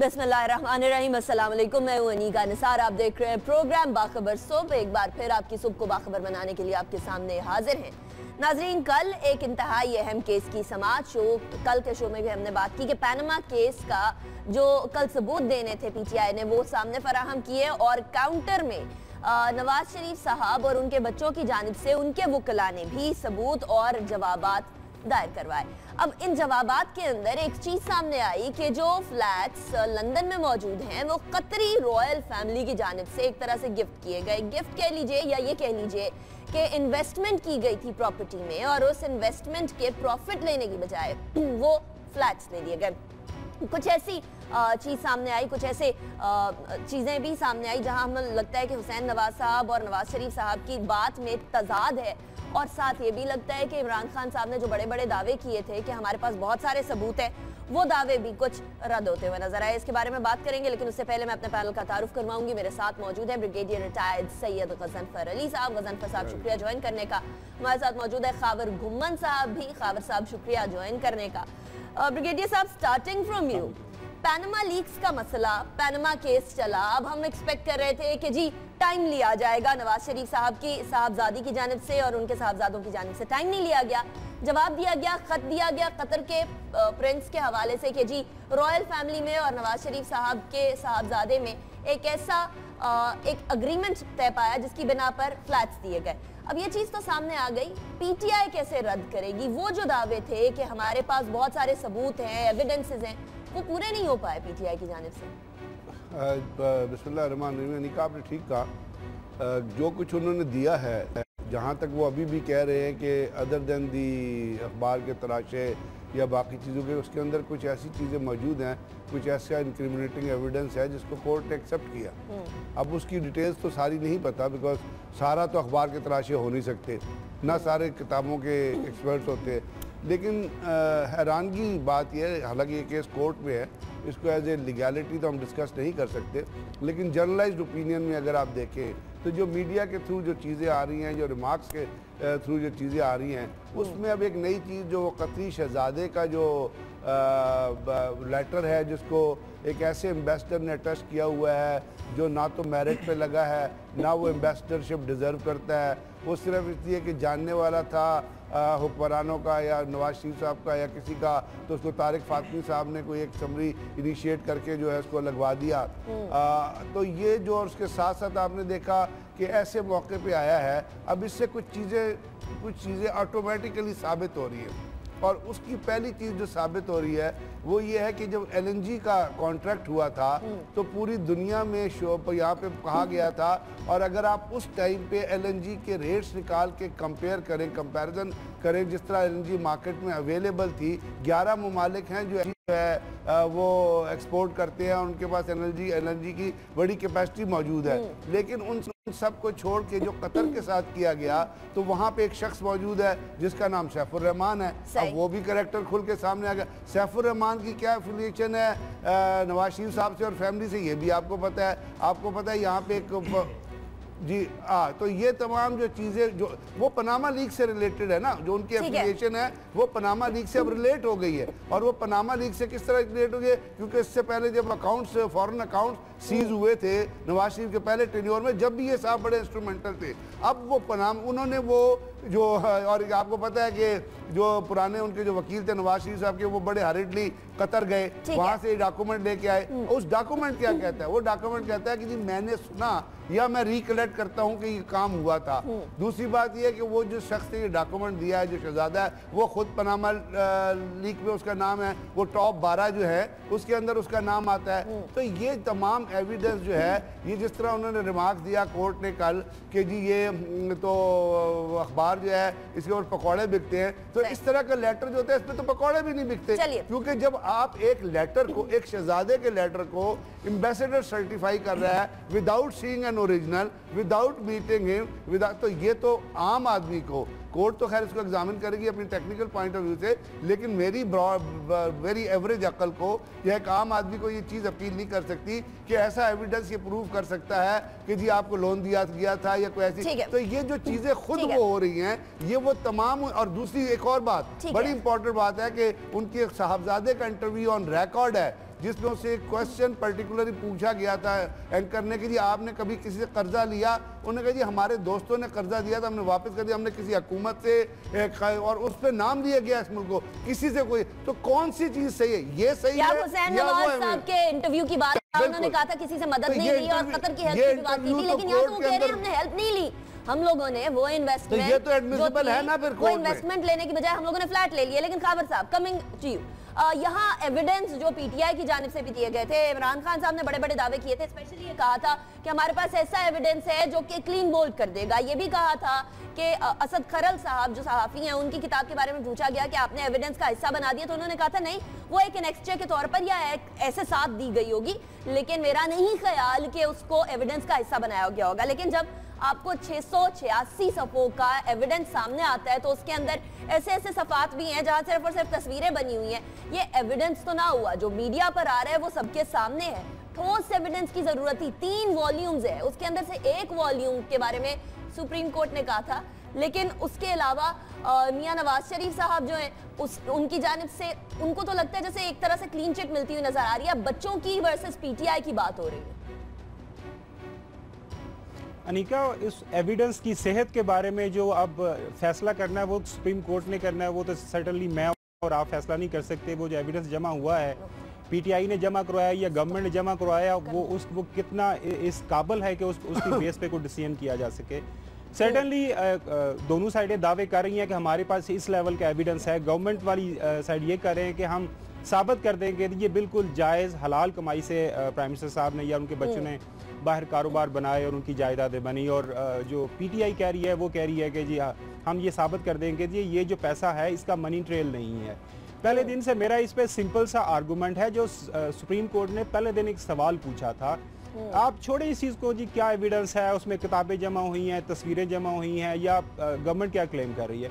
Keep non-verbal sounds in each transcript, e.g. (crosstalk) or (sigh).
मैं निसार। आप देख रहे हैं प्रोग्राम बाखबर सुबह। एक बार फिर आपकी सुबह को बाखबर बनाने के लिए आपके सामने हाजिर हैं। नाजरीन, कल एक इंतहाई अहम केस की समाज शो, कल के शो में भी हमने बात की कि पैनमा केस का जो कल सबूत देने थे पीटीआई ने, वो सामने फराहम किए और काउंटर में नवाज़ शरीफ साहब और उनके बच्चों की जानब से उनके वकला ने भी सबूत और जवाबात दायर करवाए। अब इन जवाबात के अंदर एक चीज़ सामने आई कि जो फ्लैट्स लंदन में मौजूद हैं, वो कतरी रॉयल फैमिली की जानब से एक तरह से गिफ्ट किए गए। गिफ्ट कह लीजिए या ये कह लीजिए कि इन्वेस्टमेंट की गई थी प्रॉपर्टी में और उस इन्वेस्टमेंट के प्रॉफिट लेने की बजाय (clears throat) वो फ्लैट्स ले लिए गए। कुछ ऐसी चीज़ सामने आई, कुछ ऐसे चीज़ें भी सामने आई जहाँ हमें लगता है कि हुसैन नवाज़ साहब और नवाज़ शरीफ साहब की बात में तजाद है। और साथ ये भी लगता है कि इमरान खान साहब ने जो बड़े बड़े दावे किए थे कि हमारे पास बहुत सारे सबूत है वो दावे भी कुछ रद्द होते हुए नज़र आए। इसके बारे में बात करेंगे लेकिन उससे पहले मैं अपने पैनल का तारुफ करवाऊँगी। मेरे साथ मौजूद है ब्रिगेडियर रिटायर्ड सैयद गजनफर अली साहब। गजनफर साहब शुक्रिया ज्वाइन करने का। हमारे साथ मौजूद है खावर घुमन साहब भी। खावर साहब शुक्रिया ज्वाइन करने का। ब्रिगेडियर साहब starting from you Panama leaks का मसला पैनमा केस चला। अब हम एक्सपेक्ट कर रहे थे कि जी टाइम लिया जाएगा नवाज़ शरीफ साहब की, साहबजादी की जानब से और उनके साहबजादों की जानब से। टाइम नहीं लिया गया। जवाब दिया गया, खत दिया गया कतर के प्रिंस के हवाले से कि जी रॉयल फैमिली में और नवाज़ शरीफ साहब के साहबजादे में एक ऐसा एक अग्रीमेंट तय पाया जिसकी बिना पर फ्लैट्स दिए गए। अब ये चीज़ तो सामने आ गई पीटीआई कैसे रद्द करेगी? वो जो दावे थे कि हमारे पास बहुत सारे सबूत हैं एविडेंसेस हैं, वो पूरे नहीं हो पाए पीटीआई की जानब से। बिस्मिल्लाह आपने ठीक कहा। जो कुछ उन्होंने दिया है जहाँ तक वो अभी भी कह रहे हैं कि अदर देन दी अखबार के तराशे या बाकी चीज़ों के उसके अंदर कुछ ऐसी चीज़ें मौजूद हैं कुछ ऐसा इंक्रिमिनेटिंग एविडेंस है जिसको कोर्ट ने एक्सेप्ट किया। हम्म। अब उसकी डिटेल्स तो सारी नहीं पता बिकॉज़ सारा तो अखबार के तराशे हो नहीं सकते ना सारे किताबों के एक्सपर्ट्स होते। लेकिन हैरानगी बात यह है हालाँकि ये केस कोर्ट में है इसको एज ए लीगैलिटी तो हम डिस्कस नहीं कर सकते, लेकिन जर्नलाइज ओपिनियन में अगर आप देखें तो जो मीडिया के थ्रू जो चीज़ें आ रही हैं, जो रिमार्क्स के थ्रू जो चीज़ें आ रही हैं, उसमें अब एक नई चीज़ जो कतरी शहजादे का जो लेटर है, जिसको एक ऐसे एम्बेसडर ने अटैच किया हुआ है जो ना तो मेरिट पे लगा है ना वो एम्बेसडरशिप डिज़र्व करता है। वो सिर्फ़ इसलिए कि जानने वाला था हुक्मरानों का या नवाज़ शरीफ साहब का या किसी का तो उसको तारिक फातमी साहब ने कोई एक समरी इनिशिएट करके जो है उसको लगवा दिया। हम्म। आ, तो ये जो और उसके साथ साथ आपने देखा कि ऐसे मौके पे आया है अब इससे कुछ चीज़ें कुछ चीज़ें ऑटोमेटिकली साबित हो रही हैं। और उसकी पहली चीज़ जो साबित हो रही है वो ये है कि जब एलएनजी का कॉन्ट्रैक्ट हुआ था हम्म। तो पूरी दुनिया में शो पर यहाँ पे कहा गया था और अगर आप उस टाइम पे एलएनजी के रेट्स निकाल के कंपेयर करें कंपैरिजन करें जिस तरह एलएनजी मार्केट में अवेलेबल थी 11 ममालिक हैं जो है वो एक्सपोर्ट करते हैं उनके पास एनर्जी एनर्जी की बड़ी कैपेसिटी मौजूद है। हम्म। लेकिन उन सबको छोड़ के जो कतर के साथ किया गया तो वहाँ पे एक शख्स मौजूद है जिसका नाम सैफुर रहमान है। अब वो भी करेक्टर खुल के सामने आ गया। सैफुर रहमान की क्या एफिलिएशन है नवाज़ शरीफ साहब से और फैमिली से ये भी आपको पता है। आपको पता है यहाँ पे एक जी हाँ तो ये तमाम जो चीज़ें जो वो पनामा लीग से रिलेटेड है ना जो उनकी एप्लीकेशन है। वो पनामा लीग से अब रिलेट हो गई है। और वो पनामा लीग से किस तरह रिलेट हो गई है? क्योंकि इससे पहले जब अकाउंट्स फॉरेन अकाउंट्स सीज हुए थे नवाज़ शरीफ के पहले टेन्योर में जब भी ये साहब बड़े इंस्ट्रूमेंटल थे अब वो पनाम उन्होंने वो जो और आपको पता है कि जो पुराने उनके जो वकील थे नवाज़ शरीफ साहब के वो बड़े हरिडली कतर गए वहाँ से डॉक्यूमेंट लेके आए हम्म। उस डॉक्यूमेंट क्या कहता है वो डॉक्यूमेंट कहता है कि जी मैंने सुना या मैं रिकलेक्ट करता हूँ कि ये काम हुआ था हम्म। दूसरी बात यह कि वो जो शख्स ने ये डॉक्यूमेंट दिया है जो शहजादा है वो खुद पनामा लीक में उसका नाम है वो टॉप बारह जो है उसके अंदर उसका नाम आता है हम्म। तो ये तमाम एविडेंस जो है ये जिस तरह उन्होंने रिमार्क दिया कोर्ट ने कल कि जी ये तो अखबार जो है इसके ऊपर पकौड़े बिकते हैं। तो इस तरह का लेटर जो होता है इसमें तो पकौड़े भी नहीं बिकते। क्योंकि जब आप एक लेटर को एक शहजादे के लेटर को एम्बेसडर सर्टिफाई कर रहा है without seeing an original without meeting him without तो ये तो आम आदमी को कोर्ट तो खैर इसको एग्जामिन करेगी अपनी टेक्निकल पॉइंट ऑफ़ व्यू से लेकिन मेरी वेरी एवरेज अकल को यह एक आम आदमी को ये चीज़ अपील नहीं कर सकती कि ऐसा एविडेंस ये प्रूव कर सकता है कि जी आपको लोन दिया गया था या कोई ऐसी तो ये जो चीज़ें खुद वो हो रही हैं ये वो तमाम और दूसरी एक और बात बड़ी इंपॉर्टेंट बात है कि उनके साहबजादे का इंटरव्यू ऑन रिकॉर्ड है। जिसमें उससे एक क्वेश्चन पर्टिकुलरली पूछा गया था एंकर ने कि जी आपने कभी किसी से कर्जा लिया? उन्होंने कहा जी हमारे दोस्तों ने कर्जा दिया था हमने वापस कर दिया हमने किसी हुकूमत से और उस पर नाम दिया गया इस मुल्क को। किसी से कोई तो कौन सी चीज़ सही है? ये सही है इंटरव्यू की बात उन्होंने कहा था किसी से मदद तो नहीं ली और कतर की हेल्प की बात की थी लेकिन यहाँ तो वो कह रहे हैं हमने हेल्प नहीं ली। हम लोगों ने वो इन्वेस्टमेंट तो ये तो एडमिसिबल है ना फिर वो इन्वेस्टमेंट लेने की बजाय हम लोगों ने फ्लैट ले लिया लेकिन खाबर साहब कमिंग टू यू यहाँ एविडेंस जो पीटीआई की जानब से भी दिए गए थे, इमरान खान साहब ने बड़े बड़े दावे किए थे स्पेशली ये कहा था कि हमारे पास ऐसा एविडेंस है जो कि क्लीन बोल्ड कर देगा। ये भी कहा था कि असद खरल साहब जो सहाफ़ी हैं, उनकी किताब के बारे में पूछा गया कि आपने एविडेंस का हिस्सा बना दिया तो उन्होंने कहा था, नहीं, वो एक एक्सचे के तौर पर या एक ऐसे साथ दी गई होगी। लेकिन मेरा नहीं ख्याल कि उसको एविडेंस का हिस्सा बनाया गया होगा। लेकिन जब आपको छह सौ छियासी सफ़ों का एविडेंस सामने आता है तो उसके अंदर ऐसे ऐसे सफात भी हैं जहाँ सिर्फ़ और सिर्फ़ तस्वीरें बनी हुई हैं। ये एविडेंस तो ना हुआ, जो मीडिया पर आ रहा है वो सबके सामने है। ठोस एविडेंस की ज़रूरत थी, तीन वॉल्यूम्स है। उसके अंदर से एक वॉल्यूम के बारे में सुप्रीम कोर्ट ने कहा था, लेकिन उसके अलावा मियाँ नवाज़ शरीफ साहब जो हैं, उस, उनकी जानब से, उनको तो लगता है जैसे एक तरह से क्लीन चिट मिलती हुई नज़र आ रही है। बच्चों की वर्सेस पीटीआई की बात हो रही है। अनिका इस एविडेंस की सेहत के बारे में जो अब फैसला करना है वो सुप्रीम कोर्ट ने करना है वो तो सर्टनली मैं और आप फैसला नहीं कर सकते वो जो एविडेंस जमा हुआ है पीटीआई ने जमा करवाया या गवर्नमेंट ने जमा करवाया वो उस वो कितना इस काबल है कि उस उसकी (laughs) बेस पे कोई डिसीज़न किया जा सके सर्टनली दोनों साइडें दावे कर रही हैं कि हमारे पास इस लेवल का एविडेंस है गवर्नमेंट वाली साइड ये कर रहे हैं कि हम साबित कर देंगे ये बिल्कुल जायज़ हलाल कमाई से प्राइम मिनिस्टर साहब ने या उनके बच्चों हम्म। ने बाहर कारोबार बनाए और उनकी जायदादें बनी और जो पीटीआई कह रही है वो कह रही है कि जी हाँ हम ये साबित कर देंगे जी ये जो पैसा है इसका मनी ट्रेल नहीं है पहले दिन से मेरा इस पर सिंपल सा आर्गूमेंट है जो सुप्रीम कोर्ट ने पहले दिन एक सवाल पूछा था। आप छोड़े इस चीज़ को जी क्या एविडेंस है उसमें किताबें जमा हुई हैं तस्वीरें जमा हुई हैं या गवर्नमेंट क्या क्लेम कर रही है।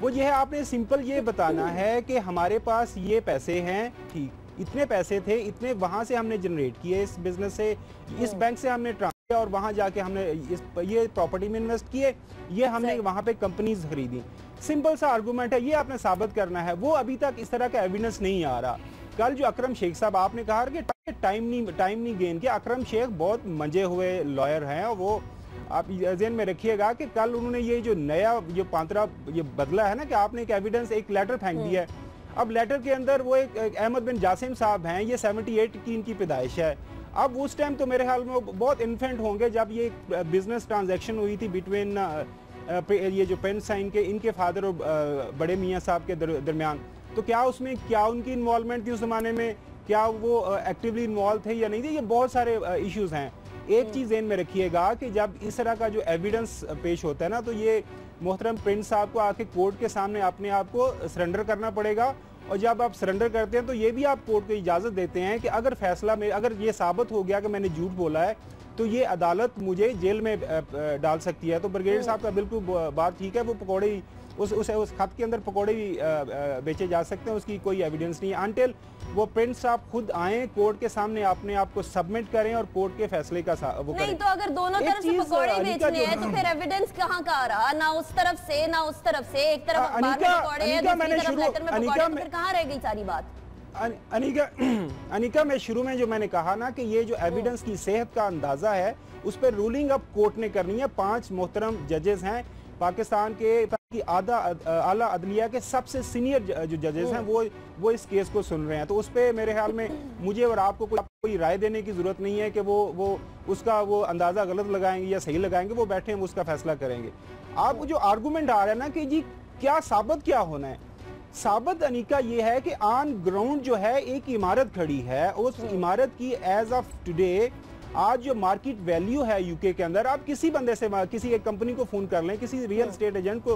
वो ये है आपने सिंपल ये बताना है कि हमारे पास ये पैसे हैं ठीक इतने पैसे थे इतने वहाँ से हमने जनरेट किए इस बिज़नेस से इस बैंक हम्म। से हमने ट्रांसफ़र और वहाँ जाके हमने इस ये प्रॉपर्टी में इन्वेस्ट किए ये हमने वहाँ पे कंपनीज़ खरीदी। सिंपल सा आर्गूमेंट है ये आपने साबित करना है वो अभी तक इस तरह का एविडेंस नहीं आ रहा। कल जो अकरम शेख साहब आपने कहा कि टाइम नहीं टाइम नहीं गेन किया अकरम शेख बहुत मज़े हुए लॉयर हैं और वो आप जेन में रखिएगा कि कल उन्होंने ये जो नया ये पांतरा ये बदला है ना कि आपने एक एविडेंस एक लेटर फेंक दिया है। अब लेटर के अंदर वो एक, अहमद बिन जासिम साहब हैं ये 78 की इनकी पैदाइश है। अब उस टाइम तो मेरे ख्याल में बहुत इन्फेंट होंगे जब ये बिज़नेस ट्रांजेक्शन हुई थी बिटवीन ये जो पेन साइन के इनके फादर और बड़े मियाँ साहब के दरमियान। तो क्या उसमें क्या उनकी इन्वॉल्वमेंट थी उस ज़माने में? क्या वो एक्टिवली इन्वॉल्व थे या नहीं थे? ये बहुत सारे इश्यूज़ हैं। एक हम्म। चीज़ जेन में रखिएगा कि जब इस तरह का जो एविडेंस पेश होता है ना तो ये मोहतरम प्रिंस साहब को आके कोर्ट के सामने अपने आप को सरेंडर करना पड़ेगा। और जब आप सरेंडर करते हैं तो ये भी आप कोर्ट को इजाज़त देते हैं कि अगर फैसला में अगर ये साबित हो गया कि मैंने झूठ बोला है तो ये अदालत मुझे जेल में डाल सकती है। तो ब्रिगेडियर साहब का बिल्कुल बात ठीक है वो पकौड़े उस उस उस खत के अंदर पकौड़े भी बेचे जा सकते हैं उसकी कोई एविडेंस नहीं है। अनटिल वो प्रिंस साहब खुद आए कोर्ट के सामने अपने आप को सबमिट करें और कोर्ट के फैसले का वो नहीं तो अगर दोनों तरफ़ से पकौड़े बेचने हैं तो फिर एविडेंस कहाँ का आ रहा? ना उस तरफ़ से ना उस तरफ़ से एक तरफ़ हैं दूसरी तरफ़ लेटर में पकौड़े तो कहाँ रह गई सारी बात? अनिका (clears throat) अनिका मैं शुरू में जो मैंने कहा ना कि ये जो एविडेंस की सेहत का अंदाज़ा है उस पर रूलिंग अब कोर्ट ने करनी है। पाँच मोहतरम जजेस हैं पाकिस्तान के कि आधा आला अदलिया के सबसे सीनियर जो जजेस हैं वो वो इस केस को सुन रहे हैं। तो उस पर मेरे ख्याल में मुझे और आपको कोई कोई राय देने की ज़रूरत नहीं है कि वो वो उसका वो अंदाज़ा गलत लगाएँगे या सही लगाएँगे वो बैठे हैं उसका फैसला करेंगे। आप जो आर्गूमेंट आ रहा है ना कि जी क्या साबित क्या होना है? साबित अनिका ये है कि ऑन ग्राउंड जो है एक इमारत खड़ी है उस इमारत की एज ऑफ़ टुडे आज जो मार्केट वैल्यू है यूके के अंदर आप किसी बंदे से किसी एक कंपनी को फ़ोन कर लें किसी रियल स्टेट एजेंट को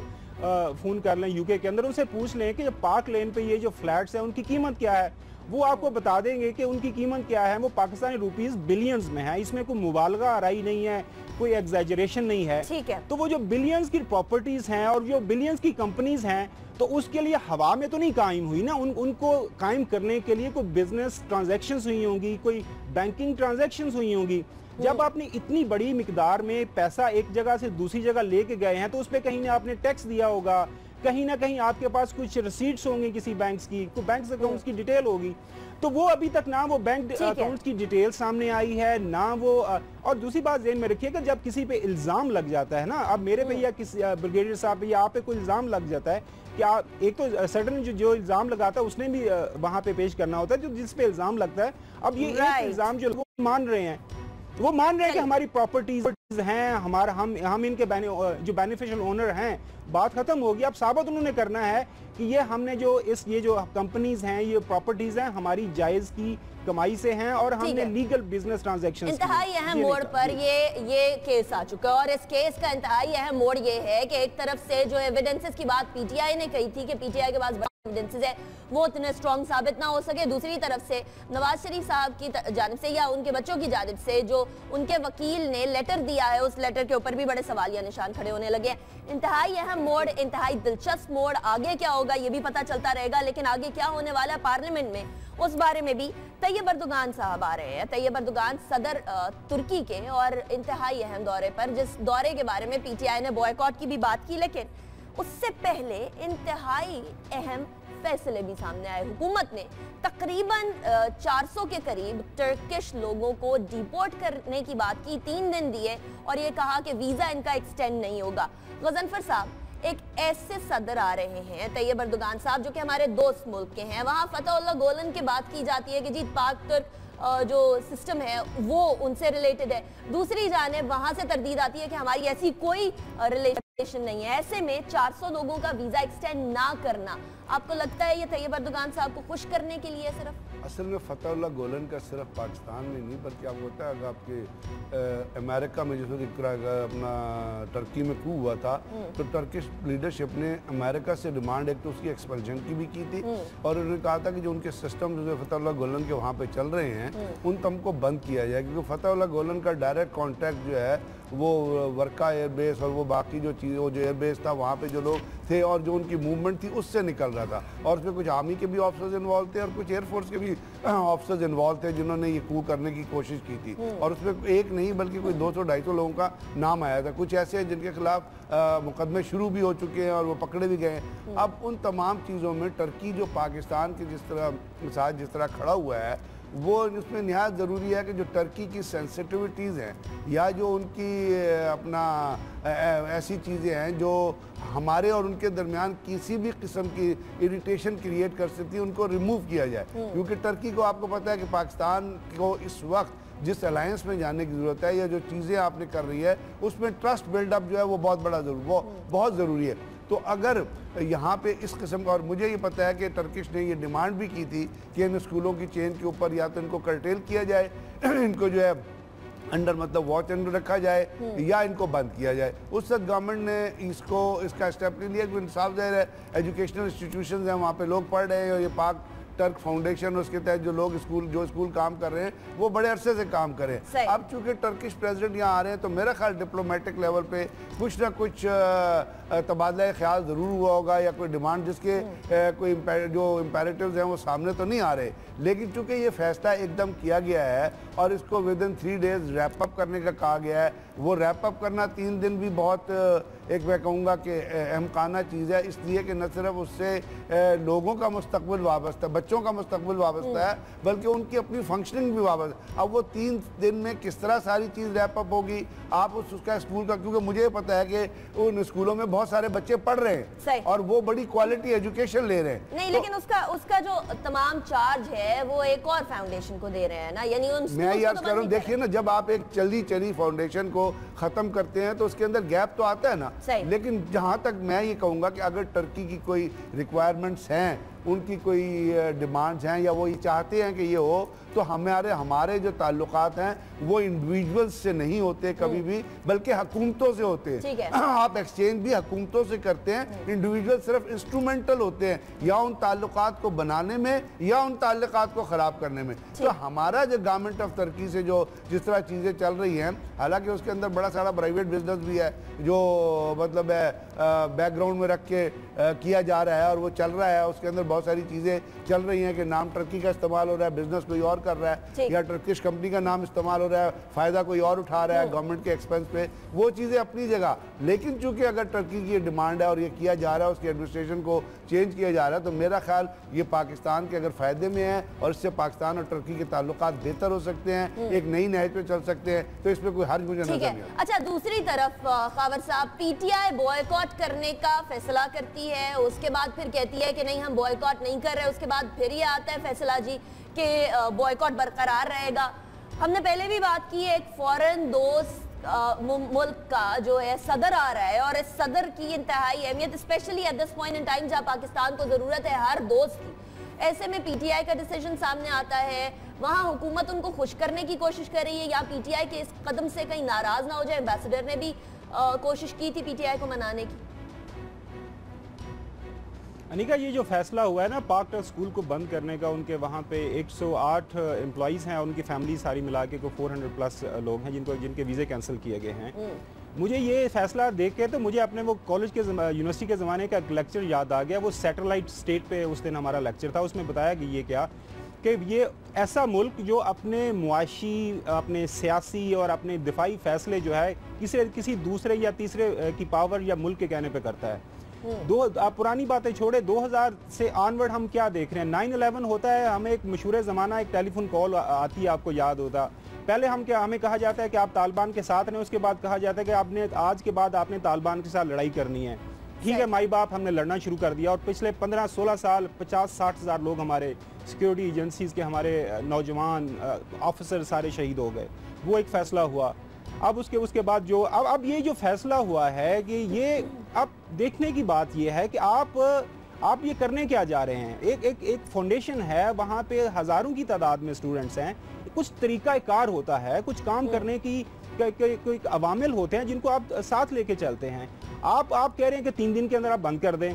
फ़ोन कर लें यूके के अंदर उनसे पूछ लें कि जो पार्क लेन पे ये जो फ्लैट्स हैं उनकी कीमत क्या है? वो आपको बता देंगे कि उनकी कीमत क्या है। वो पाकिस्तानी रुपीस बिलियंस में है। इसमें कोई मुबालगा रही नहीं है। कोई एग्जेजरेशन नहीं है। ठीक है। तो वो जो बिलियंस की प्रॉपर्टीज़ हैं और जो बिलियंस की कंपनीज़ हैं तो उसके लिए हवा में तो नहीं कायम हुई ना? उन उनको कायम करने के लिए कोई बिज़नेस ट्रांजेक्शन हुई होंगी कोई बैंकिंग ट्रांजेक्शन हुई होंगी। जब। आपने इतनी बड़ी मिकदार में पैसा एक जगह से दूसरी जगह लेके गए हैं तो उस पर कहीं ना आपने टैक्स दिया होगा। कहीं ना कहीं आपके पास कुछ रसीट्स होंगे किसी बैंक की बैंक अकाउंट्स की डिटेल होगी। तो वो अभी तक ना वो बैंक अकाउंट अकाउंट्स की डिटेल सामने आई है ना वो और दूसरी बात जेन में रखिएगा जब किसी पे इल्ज़ाम लग जाता है ना अब मेरे पे या किसी ब्रिगेडियर साहब पे या आप पे कोई इल्ज़ाम लग जाता है कि आप एक तो सडन जो जो इल्ज़ाम लगाता है उसने भी वहाँ पे पेश करना होता है जो जिस पे इल्ज़ाम लगता है अब ये. एक इल्ज़ाम जो लोग मान रहे हैं। वो मान रहे हैं कि हमारी प्रॉपर्टीज़ हैं हमारा हम हम इनके बेने, जो बेनिफिशियल ओनर हैं बात खत्म होगी। अब साबित उन्होंने करना है कि ये हमने जो इस ये जो कंपनीज़ हैं ये प्रॉपर्टीज़ हैं हमारी जायज़ की कमाई से हैं और हमने है। लीगल बिज़नेस ट्रांजेक्शन इंतहाई अहम मोड़ पर ये ये केस आ चुका है और इस केस का इंतहाई अहम मोड़ ये है कि एक तरफ़ से जो एविडेंसेस की बात पीटीआई ने कही थी कि पीटीआई के पास बड़े एविडेंसेस है वो उतने स्ट्रॉन्ग साबित ना हो सके, दूसरी तरफ़ से नवाज़ शरीफ साहब की जानिब से या उनके बच्चों की जानिब से जो उनके वकील ने लेटर दिया है, उस लेटर के ऊपर भी बड़े सवालिया निशान खड़े होने लगे इंतहाई अहम मोड़, इंतहाई दिलचस्प मोड़, आगे क्या होगा ये भी पता चलता रहेगा, लेकिन आगे क्या होने वाला है पार्लियामेंट में, उस बारे में भी तैयब अर्दुगान साहब आ रहे हैं। तैयब अर्दुगान सदर तुर्की के और इंतहाई अहम दौरे पर, जिस दौरे के बारे में पीटीआई ने बॉयकॉट की भी बात की, लेकिन उससे पहले इंतहाई अहम फैसले भी सामने आए। हुकूमत ने तकरीबन अ, 400 के करीब टर्किश लोगों को डिपोर्ट करने की बात की तीन दिन दिए और ये कहा कि वीज़ा इनका एक्सटेंड नहीं होगा। गजनफर साहब एक ऐसे सदर आ रहे हैं तैयब अर्दुगान साहब जो कि हमारे दोस्त मुल्क के हैं। वहाँ फतेहुल्लाह गोलन की बात की जाती है कि जी पाक तुर्क जो सिस्टम है वो उनसे रिलेटेड है। दूसरी जाने वहाँ से तरदीद आती है कि हमारी ऐसी कोई रिलेशन नहीं है। ऐसे में 400 लोगों का वीज़ा एक्सटेंड ना करना। आपको लगता है ये तैयब अर्दुगान साहब को खुश करने के लिए सिर्फ़? असल में फतेहुल्लाह गोलन का सिर्फ़ पाकिस्तान में नहीं बल्कि आपको पता है अगर आपके अ, अमेरिका में ज़िक्र अपना टर्की में कू हुआ था तो टर्किश लीडरशिप ने अमेरिका से डिमांड एक तो उसकी एक्सपेंशन की भी की थी और उन्होंने कहा था कि जो उनके सिस्टम जो फतेहुल्लाह गोलन के वहाँ पे चल रहे हैं उन तम को बंद किया जाए क्योंकि फतेहुल्लाह गोलन का डायरेक्ट कॉन्टैक्ट जो है वो वर्का एयरबेस और वो बाकी जो चीज़ वो जो एयरबेस था वहाँ पे जो लोग थे और जो उनकी मूवमेंट थी उससे निकल रहा था। और उसमें कुछ आर्मी के भी ऑफिसर्स इन्वॉल्व थे और कुछ एयरफोर्स के भी ऑफिसर्स इन्वॉल्व थे जिन्होंने ये कू करने की कोशिश की थी। और उसमें एक नहीं बल्कि कोई 200-250 लोगों का नाम आया था। कुछ ऐसे हैं जिनके खिलाफ मुकदमे शुरू भी हो चुके हैं और वो पकड़े भी गए हैं। अब उन तमाम चीज़ों में टर्की जो पाकिस्तान के जिस तरह साथ जिस तरह खड़ा हुआ है वो इसमें नहायत ज़रूरी है कि जो टर्की की सेंसिटिविटीज़ हैं या जो उनकी अपना ऐसी चीज़ें हैं जो हमारे और उनके दरमियान किसी भी किस्म की इरिटेशन क्रिएट कर सकती है उनको रिमूव किया जाए। क्योंकि टर्की को आपको पता है कि पाकिस्तान को इस वक्त जिस अलायंस में जाने की ज़रूरत है या जो चीज़ें आपने कर रही है उसमें ट्रस्ट बिल्डअप जो है वो बहुत बड़ा ज़रूर वो बहुत ज़रूरी है। तो अगर यहाँ पे इस किस्म का और मुझे ये पता है कि टर्किश ने ये डिमांड भी की थी कि इन स्कूलों की चेन के ऊपर या तो इनको कर्टेल किया जाए (clears throat) इनको जो है अंडर मतलब वॉच अंडर रखा जाए या इनको बंद किया जाए। उस वक्त गवर्नमेंट ने इसको इसका स्टेप नहीं लिया क्योंकि साफ़ ज़ाहिर है एजुकेशनल इंस्टीट्यूशन हैं वहाँ पे लोग पढ़ रहे हैं और ये पाक टर्क फाउंडेशन उसके तहत जो लोग स्कूल जो स्कूल काम कर रहे हैं वो बड़े अरसे से काम कर। रहे हैं अब चूँकि टर्किश प्रेसिडेंट यहाँ आ रहे हैं तो मेरा ख्याल डिप्लोमेटिक लेवल पे कुछ ना कुछ तबादला ख्याल ज़रूर हुआ होगा या कोई डिमांड जिसके कोई जो इम्पेरेटिव हैं वो सामने तो नहीं आ रहे। लेकिन चूँकि ये फैसला एकदम किया गया है और इसको within three days wrap up करने का कहा गया है वो रैप अप करना तीन दिन भी बहुत एक मैं कहूँगा कि अहमकाना चीज़ है। इसलिए कि न सिर्फ़ उससे लोगों का मुस्तबिल वाबस्ता है बच्चों का मुस्तकबिल वाबस्ता है बल्कि उनकी अपनी फंक्शनिंग भी वाबस्ता। अब वो तीन दिन में किस तरह सारी चीज़ रैप अप होगी आप उस उसका स्कूल का क्योंकि मुझे पता है कि उन स्कूलों में बहुत सारे बच्चे पढ़ रहे हैं और वो बड़ी क्वालिटी एजुकेशन ले रहे हैं। नहीं तो लेकिन उसका उसका जो तमाम चार्ज है वो एक और फाउंडेशन को दे रहे हैं ना? यानी मैं schools ये को अर्ज़ तो कर रहा हूँ देखिए ना जब आप एक चली चली फाउंडेशन को खत्म करते हैं तो उसके अंदर गैप तो आता है ना। लेकिन जहाँ तक मैं ये कहूँगा कि अगर टर्की की कोई रिक्वायरमेंट्स हैं उनकी कोई डिमांड्स हैं या वो ये चाहते हैं कि ये हो तो हमारे हमारे जो ताल्लुकात हैं वो इंडिविजुअल्स से नहीं होते कभी भी बल्कि हकूमतों से होते है। हैं। (clears throat) आप एक्सचेंज भी हकूमतों से करते हैं इंडिविजुअल सिर्फ़ इंस्ट्रूमेंटल होते हैं या उन ताल्लुकात को बनाने में या उन ताल्लुकात को ख़राब करने में। तो हमारा जो गवर्नमेंट ऑफ़ तुर्की से जो जिस तरह चीज़ें चल रही हैं हालाँकि उसके अंदर अंदर बड़ा सारा प्राइवेट बिज़नेस भी है जो मतलब है बैकग्राउंड में रख के आ, किया जा रहा है और वो चल रहा है उसके अंदर बहुत सारी चीज़ें चल रही हैं कि नाम टर्की का इस्तेमाल हो रहा है बिज़नेस कोई और कर रहा है या टर्किश कंपनी का नाम इस्तेमाल हो रहा है फ़ायदा कोई और उठा रहा है हम्म। गवर्नमेंट के एक्सपेंस पे वो चीज़ें अपनी जगह लेकिन चूँकि अगर टर्की की डिमांड है और ये किया जा रहा है उसकी एडमिनिस्ट्रेशन को चेंज किया जा रहा है तो मेरा ख्याल ये पाकिस्तान के अगर फ़ायदे में है और इससे पाकिस्तान और टर्की के ताल्लुक बेहतर हो सकते हैं एक नई नहज पे चल सकते हैं तो इसमें कोई हर्ज मुझे हम्म। नहीं अच्छा दूसरी तरफ़ खावर साहब पीटीआई बॉयकॉट करने का फैसला करती है उसके बाद फिर कहती है कि नहीं हम बॉयकॉट नहीं कर रहे उसके बाद फिर ये आता है फैसला जी कि बॉयकॉट बरकरार रहेगा। हमने पहले भी बात की है एक फॉरेन दोस्त मुल्क का जो है सदर आ रहा है और इस सदर की इंतहाई अहमियत specially at this point in time जहाँ पाकिस्तान को ज़रूरत है हर दोस्त की ऐसे में पीटीआई का डिसीज़न सामने आता है। वहाँ हुकूमत उनको खुश करने की कोशिश कर रही है या पीटीआई के इस कदम से कहीं नाराज़ ना हो जाए एम्बेसडर ने भी अ, कोशिश की थी पीटीआई को मनाने की। अनिका ये जो फैसला हुआ है ना पार्क स्कूल को बंद करने का उनके वहाँ पे 108 एम्प्लॉइज़ हैं और उनकी फैमिली सारी मिला के को 400 प्लस लोग हैं जिनको जिनके वीज़े कैंसिल किए गए हैं। मुझे ये फैसला देख के तो मुझे अपने वो कॉलेज के यूनिवर्सिटी के ज़माने का एक लेक्चर याद आ गया। वो सैटेलाइट स्टेट पे उस दिन हमारा लेक्चर था उसमें बताया कि ये क्या कि ये ऐसा मुल्क जो अपने मुआशी अपने सियासी और अपने दिफाई फैसले जो है किसी किसी दूसरे या तीसरे की पावर या मुल्क के कहने पर करता है। दो आप पुरानी बातें छोड़े 2000 से ऑनवर्ड हम क्या देख रहे हैं? 9/11 होता है हमें एक मशहूर ज़माना एक टेलीफोन कॉल आती है आपको याद होता। पहले हम क्या हमें कहा जाता है कि आप तालिबान के साथ रहें उसके बाद कहा जाता है कि आपने आज के बाद आपने तालिबान के साथ लड़ाई करनी है। ठीक है माई बाप हमने लड़ना शुरू कर दिया और पिछले 15-16 साल 50-60 हज़ार लोग हमारे सिक्योरिटी एजेंसीज के हमारे नौजवान ऑफिसर सारे शहीद हो गए। वो एक फ़ैसला हुआ। अब उसके उसके बाद जो अब अब ये जो फैसला हुआ है कि ये अब देखने की बात ये है कि आप आप ये करने क्या जा रहे हैं? एक एक एक फाउंडेशन है वहाँ पे हज़ारों की तादाद में स्टूडेंट्स हैं। कुछ तरीका कार होता है कुछ काम करने की क- क- कोई अवामिल होते हैं जिनको आप साथ लेके चलते हैं। आप आप कह रहे हैं कि तीन दिन के अंदर आप बंद कर दें।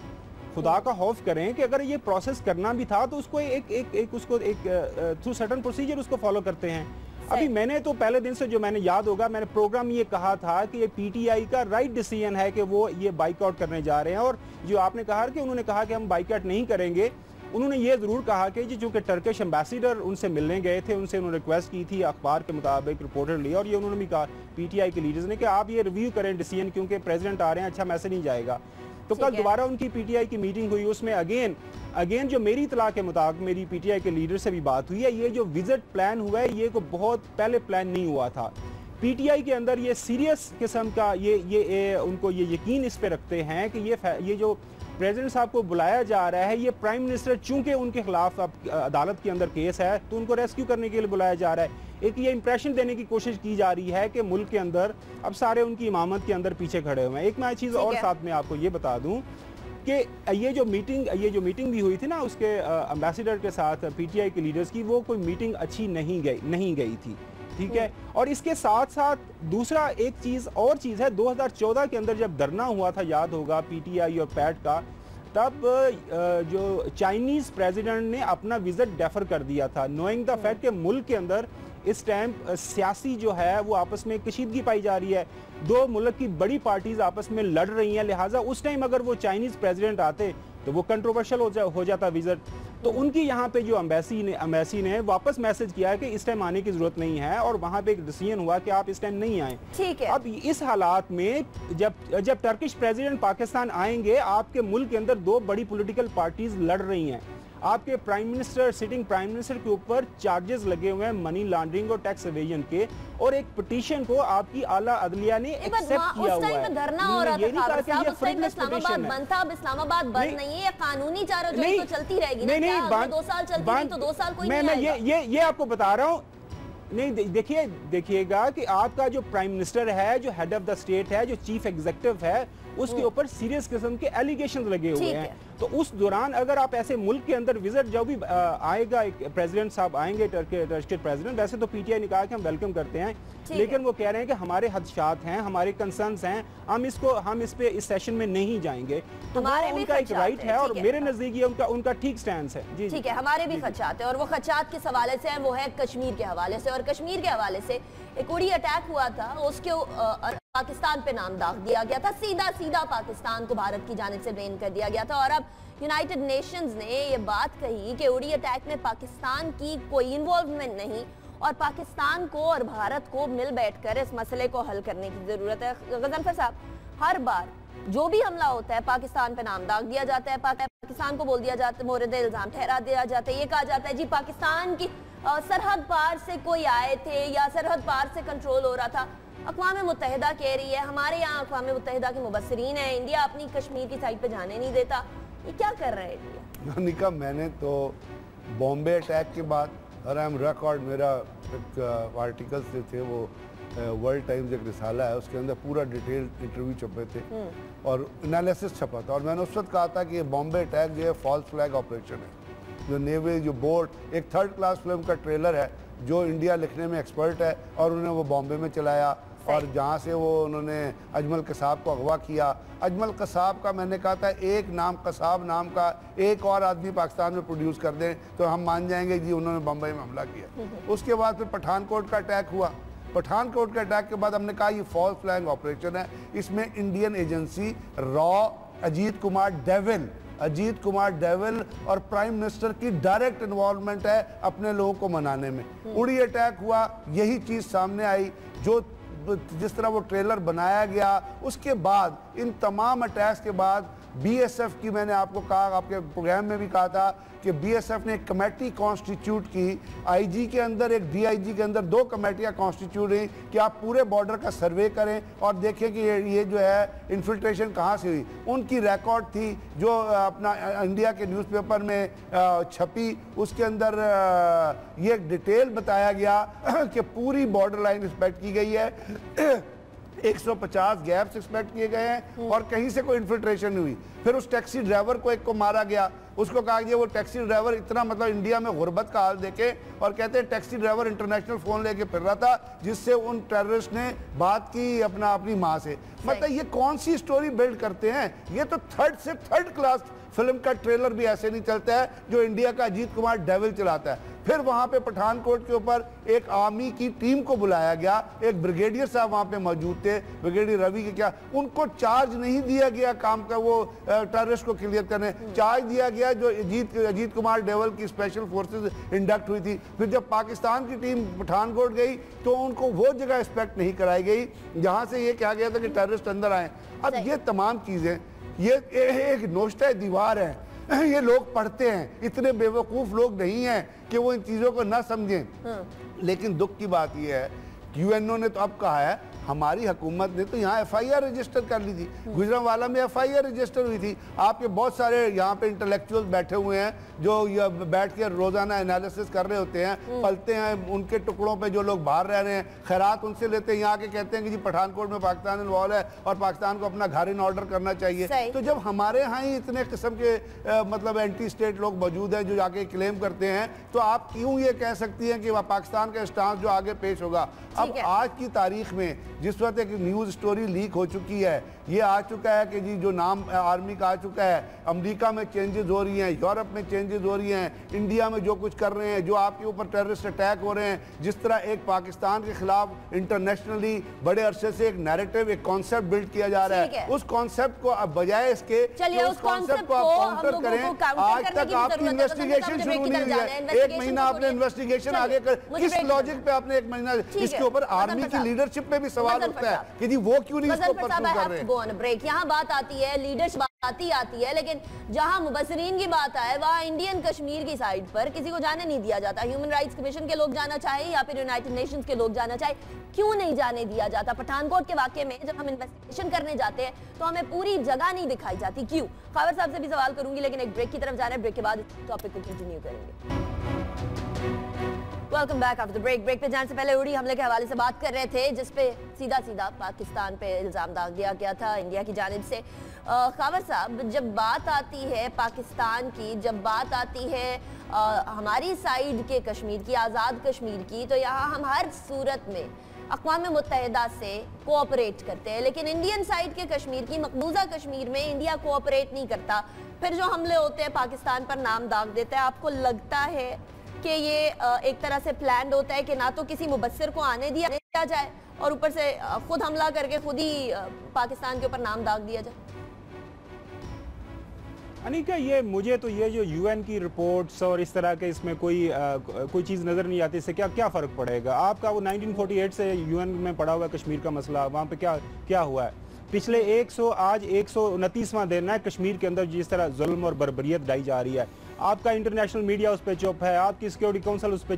खुदा का खौफ करें कि अगर ये प्रोसेस करना भी था तो उसको एक एक एक उसको एक थ्रू सर्टन प्रोसीजर उसको फॉलो करते हैं। अभी मैंने तो पहले दिन से जो मैंने याद होगा मैंने प्रोग्राम ये कहा था कि ये पीटीआई का राइट डिसीज़न है कि वो ये बाइकआउट करने जा रहे हैं और जो आपने कहा कि उन्होंने कहा कि हम बाइकआउट नहीं करेंगे उन्होंने ये ज़रूर कहा कि जी चूँकि टर्किश एम्बेसडर उनसे मिलने गए थे उनसे उन्होंने रिक्वेस्ट की थी अखबार के मुताबिक रिपोर्टर रिपोर्टरली और ये उन्होंने भी कहा पीटीआई के लीडर्स ने कि आप ये रिव्यू करें डिसीज़न क्योंकि प्रेसिडेंट आ रहे हैं अच्छा मैसेज नहीं जाएगा। तो कल दोबारा उनकी पीटीआई की मीटिंग हुई उसमें अगेन अगेन जो मेरी इतला के मुताबिक मेरी पीटीआई के लीडर से भी बात हुई है ये जो विज़िट प्लान हुआ है ये को बहुत पहले प्लान नहीं हुआ था। पीटीआई के अंदर ये सीरियस किस्म का ये ये, ये उनको ये यकीन इस पर रखते हैं कि ये ये जो प्रेसिडेंट साहब को बुलाया जा रहा है ये प्राइम मिनिस्टर चूँकि उनके खिलाफ अब अदालत के अंदर केस है तो उनको रेस्क्यू करने के लिए बुलाया जा रहा है। एक ये इंप्रेशन देने की कोशिश की जा रही है कि मुल्क के अंदर अब सारे उनकी इमामत के अंदर पीछे खड़े हुए हैं। एक मैं चीज़ और साथ में आपको ये बता दूँ कि ये जो मीटिंग ये जो मीटिंग भी हुई थी ना उसके एम्बेसडर के साथ पीटीआई के लीडर्स की वो कोई मीटिंग अच्छी नहीं गई नहीं गई थी। ठीक है? और इसके साथ साथ दूसरा एक चीज़ और चीज़ है 2014 के अंदर जब धरना हुआ था याद होगा पीटीआई और पैट का तब जो चाइनीज़ प्रेसिडेंट ने अपना विज़िट डेफर कर दिया था। नोइंग द फैक्ट कि मुल्क के अंदर इस टाइम सियासी जो है वो आपस में कशीदगी पाई जा रही है। दो मुल्क की बड़ी पार्टीज़ आपस में लड़ रही हैं लिहाजा उस टाइम अगर वो चाइनीज़ प्रेसिडेंट आते तो वो कंट्रोवर्शियल हो, जा, हो जाता विज़िट तो उनकी यहाँ पे जो अम्बेसी ने अम्बेसी ने वापस मैसेज किया है कि इस टाइम आने की ज़रूरत नहीं है और वहाँ पे एक डिसीज़न हुआ कि आप इस टाइम नहीं आए। ठीक है। अब इस हालात में जब जब टर्किश प्रेसिडेंट पाकिस्तान आएँगे आपके मुल्क के अंदर दो बड़ी पॉलिटिकल पार्टीज़ लड़ रही हैं। आपके prime minister sitting prime minister के ऊपर चार्जेस लगे हुए हैं मनी लॉन्ड्रिंग और टैक्स एवेजन के। और एक पिटीशन को आपकी आला अदलिया ने एक्सेप्ट किया हुआ है। धरना हो रहा था साहब उस टाइम इस्लामाबाद बंद था अब इस्लामाबाद बंद नहीं, है कानूनी चारों तो चलती रहेगी नहीं नहीं दो साल चलती रही तो दो साल कोई मैं ये ये ये आपको बता रहा हूँ। नहीं देखिए देखिएगा कि आपका जो प्राइम मिनिस्टर है जो हेड ऑफ़ द स्टेट है जो चीफ एग्जीक्यूटिव है उसके ऊपर सीरियस किस्म के एलिगेशन लगे हुए हैं। तो उस दौरान अगर आप ऐसे मुल्क के अंदर विज़िट जो भी आएगा एक प्रेसिडेंट साहब आएँगे टर्की प्रेसिडेंट वैसे तो पीटीआई ने कहा कि हम वेलकम करते हैं। लेकिन वो कह रहे हैं कि हमारे हदशात हैं हमारे कंसर्न्स हैं हम इसको हम इस पे इस सेशन में नहीं जाएँगे। तो हमारे उनका एक राइट हैं, और मेरे नज़दीक ये उनका उनका ठीक स्टैंड है। जी। ठीक है हमारे भी खदशात है और वो खदशात किस हवाले से हैं वो है कश्मीर के हवाले से। और कश्मीर के हवाले से एक उड़ी अटैक हुआ था उसके पाकिस्तान पे नाम दाग दिया गया था। सीधा सीधा पाकिस्तान को भारत की जानिब से ब्लेम कर दिया गया था। और अब यूनाइटेड नेशंस ने ये बात कही कि उड़ी अटैक में पाकिस्तान की कोई इन्वॉल्वमेंट नहीं और पाकिस्तान को और भारत को मिल बैठकर इस मसले को हल करने की ज़रूरत है। गजनफर साहब, हर बार जो भी हमला होता है, पाकिस्तान पे नाम दाग दिया जाता है। पाकिस्तान को बोल दिया जाता है मोरद इल्ज़ाम ठहरा दिया जाता है। ये कहा जाता है, जी पाकिस्तान की सरहद पार से कोई आए थे या सरहद पार से कंट्रोल हो रहा था अकवाम मुतहदा कह रही है हमारे यहाँ अकवाम मुतहदा के मुबसरीन है इंडिया अपनी कश्मीर की साइड पे जाने नहीं देता। ये क्या कर रहा है इंडिया? निका मैंने तो बॉम्बे अटैक के बाद और आई एम रिकॉर्ड मेरा एक आर्टिकल से थे वो वर्ल्ड टाइम्स एक रिसाला है उसके अंदर पूरा डिटेल इंटरव्यू छपे थे। और एनालिसिस छपा था और मैंने उस वक्त कहा था कि बॉम्बे अटैक जो है फॉल्स फ्लैग ऑपरेशन है। जो नेवी जो बोर्ड एक थर्ड क्लास फ़िल्म का ट्रेलर है जो इंडिया लिखने में एक्सपर्ट है और उन्होंने वो बॉम्बे में चलाया और जहाँ से वो उन्होंने अजमल कसाब को अगवा किया। अजमल कसाब का मैंने कहा था एक नाम कसाब नाम का एक और आदमी पाकिस्तान में प्रोड्यूस कर दें तो हम मान जाएँगे जी उन्होंने बम्बई में हमला किया। (laughs) उसके बाद फिर पठानकोट का अटैक हुआ। पठानकोट के अटैक के बाद हमने कहा ये फॉल्स फ्लैंग ऑपरेशन है। इसमें इंडियन एजेंसी रॉ अजीत कुमार डेविल अजीत कुमार डेवल और प्राइम मिनिस्टर की डायरेक्ट इन्वॉल्वमेंट है अपने लोगों को मनाने में। उड़ी अटैक हुआ यही चीज़ सामने आई। जो जिस तरह वो ट्रेलर बनाया गया उसके बाद इन तमाम अटैक्स के बाद बीएसएफ की मैंने आपको कहा, आपके प्रोग्राम में भी कहा था कि बीएसएफ ने एक कमेटी कॉन्स्टिट्यूट की। आईजी के अंदर, एक डीआईजी के अंदर दो कमेटियाँ कॉन्स्टिट्यूट हुई कि आप पूरे बॉर्डर का सर्वे करें और देखें कि ये ये जो है इन्फिल्ट्रेशन कहाँ से हुई। उनकी रिकॉर्ड थी जो अपना इंडिया के न्यूज़पेपर में छपी। उसके अंदर ये डिटेल बताया गया कि पूरी बॉर्डर लाइन रिस्पेक्ट की गई है। 150 गैप्स एक्सपेक्ट किए गए हैं और कहीं से कोई इन्फिल्ट्रेशन हुई। फिर उस टैक्सी ड्राइवर को एक को मारा गया। उसको कहा गया वो टैक्सी ड्राइवर इतना मतलब इंडिया में गुर्बत का हाल देखे और कहते हैं टैक्सी ड्राइवर इंटरनेशनल फ़ोन लेके फिर रहा था जिससे उन टेररिस्ट ने बात की अपना अपनी माँ से। मतलब ये कौन सी स्टोरी बिल्ड करते हैं? ये तो थर्ड से थर्ड क्लास फ़िल्म का ट्रेलर भी ऐसे नहीं चलता है जो इंडिया का अजीत कुमार डेविल चलाता है। फिर वहाँ पे पठानकोट के ऊपर एक आर्मी की टीम को बुलाया गया। एक ब्रिगेडियर साहब वहाँ पे मौजूद थे ब्रिगेडियर रवि के क्या? उनको चार्ज नहीं दिया गया काम का वो टेररिस्ट को क्लियर करने। चार्ज दिया गया जो अजीत अजीत कुमार डेवल की स्पेशल फोर्सेस इंडक्ट हुई थी। फिर जब पाकिस्तान की टीम पठानकोट गई तो उनको वो जगह इंस्पेक्ट नहीं कराई गई जहाँ से ये कहा गया था कि टेररिस्ट अंदर आए। अब ये तमाम चीज़ें ये एक नोश्ता दीवार है। (clears throat) ये लोग पढ़ते हैं इतने बेवकूफ़ लोग नहीं हैं कि वो इन चीज़ों को ना समझें। लेकिन दुख की बात यह है यूएनओ ने तो अब कहा है हमारी हुकूमत ने तो यहाँ एफआईआर रजिस्टर कर ली थी। गुजरावाला में एफआईआर रजिस्टर हुई थी। आपके बहुत सारे यहाँ पे इंटेलेक्चुअल्स बैठे हुए हैं जो बैठ के रोज़ाना एनालिसिस कर रहे होते हैं पलते हैं उनके टुकड़ों पे जो लोग बाहर रह रहे हैं खैरात उनसे लेते हैं यहाँ के कहते हैं कि जी पठानकोट में पाकिस्तान इन्वॉल्व है और पाकिस्तान को अपना घर इन ऑर्डर करना चाहिए। तो जब हमारे यहाँ ही इतने किस्म के मतलब एंटी स्टेट लोग मौजूद हैं जो जाके क्लेम करते हैं तो आप क्यों ये कह सकती हैं कि पाकिस्तान का स्टांस जो आगे पेश होगा? अब आज की तारीख में जिस वक्त एक न्यूज़ स्टोरी लीक हो चुकी है ये आ चुका है कि जी जो नाम आर्मी का आ चुका है अमेरिका में चेंजेस हो रही हैं यूरोप में चेंजेस हो रही हैं इंडिया में जो कुछ कर रहे हैं जो आपके ऊपर टेररिस्ट अटैक हो रहे हैं जिस तरह एक पाकिस्तान के खिलाफ इंटरनेशनली बड़े अरसे से एक नैरेटिव एक कॉन्सेप्ट बिल्ड किया जा रहा है। उस कॉन्सेप्ट को अब बजाय इसके उस concept को हम काउंटर करें आज तक आपकी है, तो इन्वेस्टिगेशन शुरू नहीं हुई है, एक महीना आपने इन्वेस्टिगेशन आगे कर किस लॉजिक पे आपने एक महीना इसके ऊपर आर्मी की लीडरशिप पे भी सवाल गजनफर उठता है कि जी वो क्यों नहीं इसको परसू कर रहे हैं? ब्रेक यहाँ बात आती है लीडर्स आती आती है लेकिन जहाँ मुबसरीन की बात आए वहाँ इंडियन कश्मीर की साइड पर किसी को जाने नहीं दिया जाता। ह्यूमन राइट्स कमीशन के लोग जाना चाहे या फिर यूनाइटेड नेशंस के लोग जाना चाहे क्यों नहीं जाने दिया जाता? पठानकोट के वाक्य में जब हम इन्वेस्टिगेशन करने जाते हैं तो हमें पूरी जगह नहीं दिखाई जाती। क्यों? खावर साहब से भी सवाल करूँगी लेकिन एक ब्रेक की तरफ़ जा रहे हैं। ब्रेक के बाद टॉपिक को कंटिन्यू करेंगे। Welcome back after break break पे जाने से पहले उड़ी हमले के हवाले से बात कर रहे थे जिस पे सीधा सीधा पाकिस्तान पे इल्ज़ाम दाग दिया गया था इंडिया की जानब से। खावर साहब जब बात आती है पाकिस्तान की जब बात आती है आ, हमारी साइड के कश्मीर की आज़ाद कश्मीर की तो यहाँ हम हर सूरत में अकवा मुतहदा से कोऑपरेट करते हैं। लेकिन इंडियन साइड के कश्मीर की मकबूजा कश्मीर में इंडिया कोऑपरेट नहीं करता। फिर जो हमले होते हैं पाकिस्तान पर नाम दाग देता है। आपको लगता है कि ये एक तरह से प्लान होता है कि ना तो किसी मुबसर को आने दिया दिया जाए और ऊपर से खुद हमला करके खुद ही पाकिस्तान के ऊपर नाम दाग दिया जाए। अनिका ये मुझे तो ये जो यूएन की रिपोर्ट्स और इस तरह के इसमें कोई आ, कोई चीज़ नज़र नहीं आती इससे क्या क्या फ़र्क पड़ेगा? आपका वो 1948 से यूएन में पड़ा हुआ कश्मीर का मसला वहाँ पे क्या क्या हुआ है? पिछले 100 आज एक सौ दिन है कश्मीर के अंदर जिस तरह जुल्म और बरबरीत डाई जा रही है। आपका इंटरनेशनल मीडिया उस पर चुप है आपकी सिक्योरिटी काउंसिल उस पर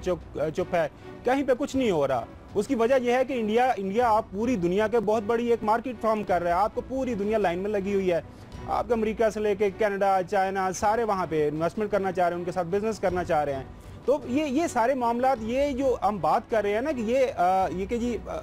चुप है। कहीं पे कुछ नहीं हो रहा। उसकी वजह यह है कि इंडिया इंडिया आप पूरी दुनिया के बहुत बड़ी एक मार्केट फॉर्म कर रहे हैं। आपको पूरी दुनिया लाइन में लगी हुई है। आप अमेरिका से लेके कनाडा चाइना सारे वहाँ पे इन्वेस्टमेंट करना चाह रहे हैं उनके साथ बिज़नेस करना चाह रहे हैं। तो ये ये सारे मामला ये जो हम बात कर रहे हैं ना कि ये आ, ये कि जी आ,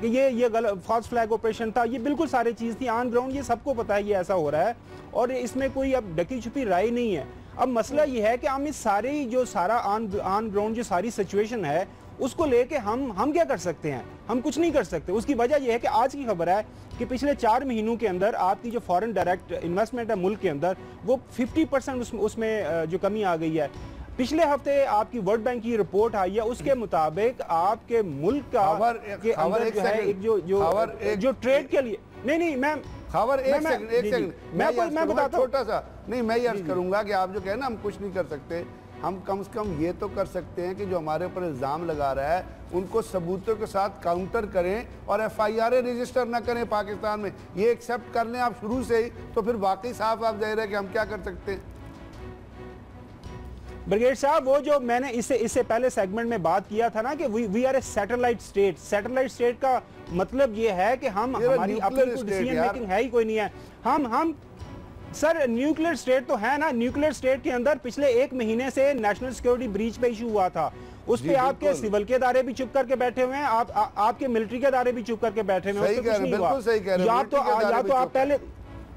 कि ये ये गलत फास्ट फ्लैग ऑपरेशन था ये बिल्कुल सारी चीज़ थी। ऑन ग्राउंड ये सबको पता है ये ऐसा हो रहा है। और इसमें कोई अब डकी छुपी राय नहीं है। अब मसला ये है कि हम इस सारी जो सारा ऑन ऑन ग्राउंड जो सारी सिचुएशन है उसको लेके हम हम क्या कर सकते हैं? हम कुछ नहीं कर सकते। उसकी वजह यह है कि आज की खबर है कि पिछले चार महीनों के अंदर आपकी जो फॉरेन डायरेक्ट इन्वेस्टमेंट है मुल्क के अंदर वो 50 परसेंट उसमें उसमें जो कमी आ गई है। पिछले हफ़्ते आपकी वर्ल्ड बैंक की रिपोर्ट आई है उसके मुताबिक आपके मुल्क का के अंदर जो है एक जो जो जो ट्रेड के लिए नहीं नहीं मैम खबर एक सेकंड एक सेकंड। मैं मैं मैं बताता छोटा सा नहीं मैं ये अर्ज़ करूँगा कि आप जो कहें ना हम कुछ नहीं कर सकते। हम कम से कम ये तो कर सकते हैं कि जो हमारे ऊपर इल्ज़ाम लगा रहा है उनको सबूतों के साथ काउंटर करें और एफ़ आई आर रजिस्टर ना करें पाकिस्तान में। ये एक्सेप्ट कर लें आप शुरू से ही तो फिर वाकई साफ़ आप ज़ाहिर है कि हम क्या कर सकते हैं। ब्रिगेड साहब वो जो मैंने इससे इससे पहले सेगमेंट में बात किया था ना कि we we are a satellite state satellite state का मतलब ये है कि हम हमारी अपनी डिसीज़न मेकिंग है ही कोई नहीं है। हम हम सर न्यूक्लियर स्टेट तो है ना। न्यूक्लियर स्टेट के अंदर पिछले एक महीने से नेशनल सिक्योरिटी ब्रीच पे इशू हुआ था। उस पे आपके सिविल के दारे भी चुप करके बैठे हुए हैं। आप आ, आपके मिलिट्री के दारे भी चुप करके बैठे हुए हैं। या तो या तो आप पहले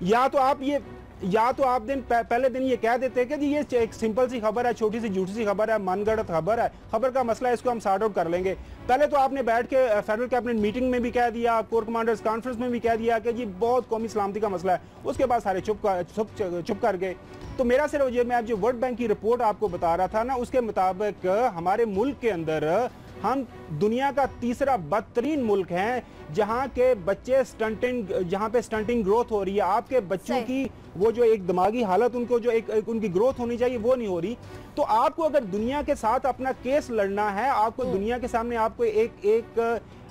या तो आप ये या तो आप दिन पहले दिन ये कह देते कि जी ये एक सिंपल सी खबर है, छोटी सी झूठी सी खबर है, मनगढ़ंत खबर है, खबर का मसला है इसको हम सार्ट आउट कर लेंगे। पहले तो आपने बैठ के फेडरल कैबिनेट मीटिंग में भी कह दिया कोर कमांडर्स कॉन्फ्रेंस में भी कह दिया कि जी बहुत कौमी सलामती का मसला है। उसके बाद सारे चुप कर, चुप चुप कर गए। तो मेरा सिर्फ़ ये, मैं जो वर्ल्ड बैंक की रिपोर्ट आपको बता रहा था ना, उसके मुताबिक हमारे मुल्क के अंदर हम दुनिया का तीसरा बदतरीन मुल्क है जहाँ के बच्चे स्टंटिंग जहाँ पे स्टंटिंग ग्रोथ हो रही है। आपके बच्चों की वो जो एक दिमागी हालत उनको जो एक, एक उनकी ग्रोथ होनी चाहिए वो नहीं हो रही। तो आपको अगर दुनिया के साथ अपना केस लड़ना है आपको हम्म। दुनिया के सामने आपको एक एक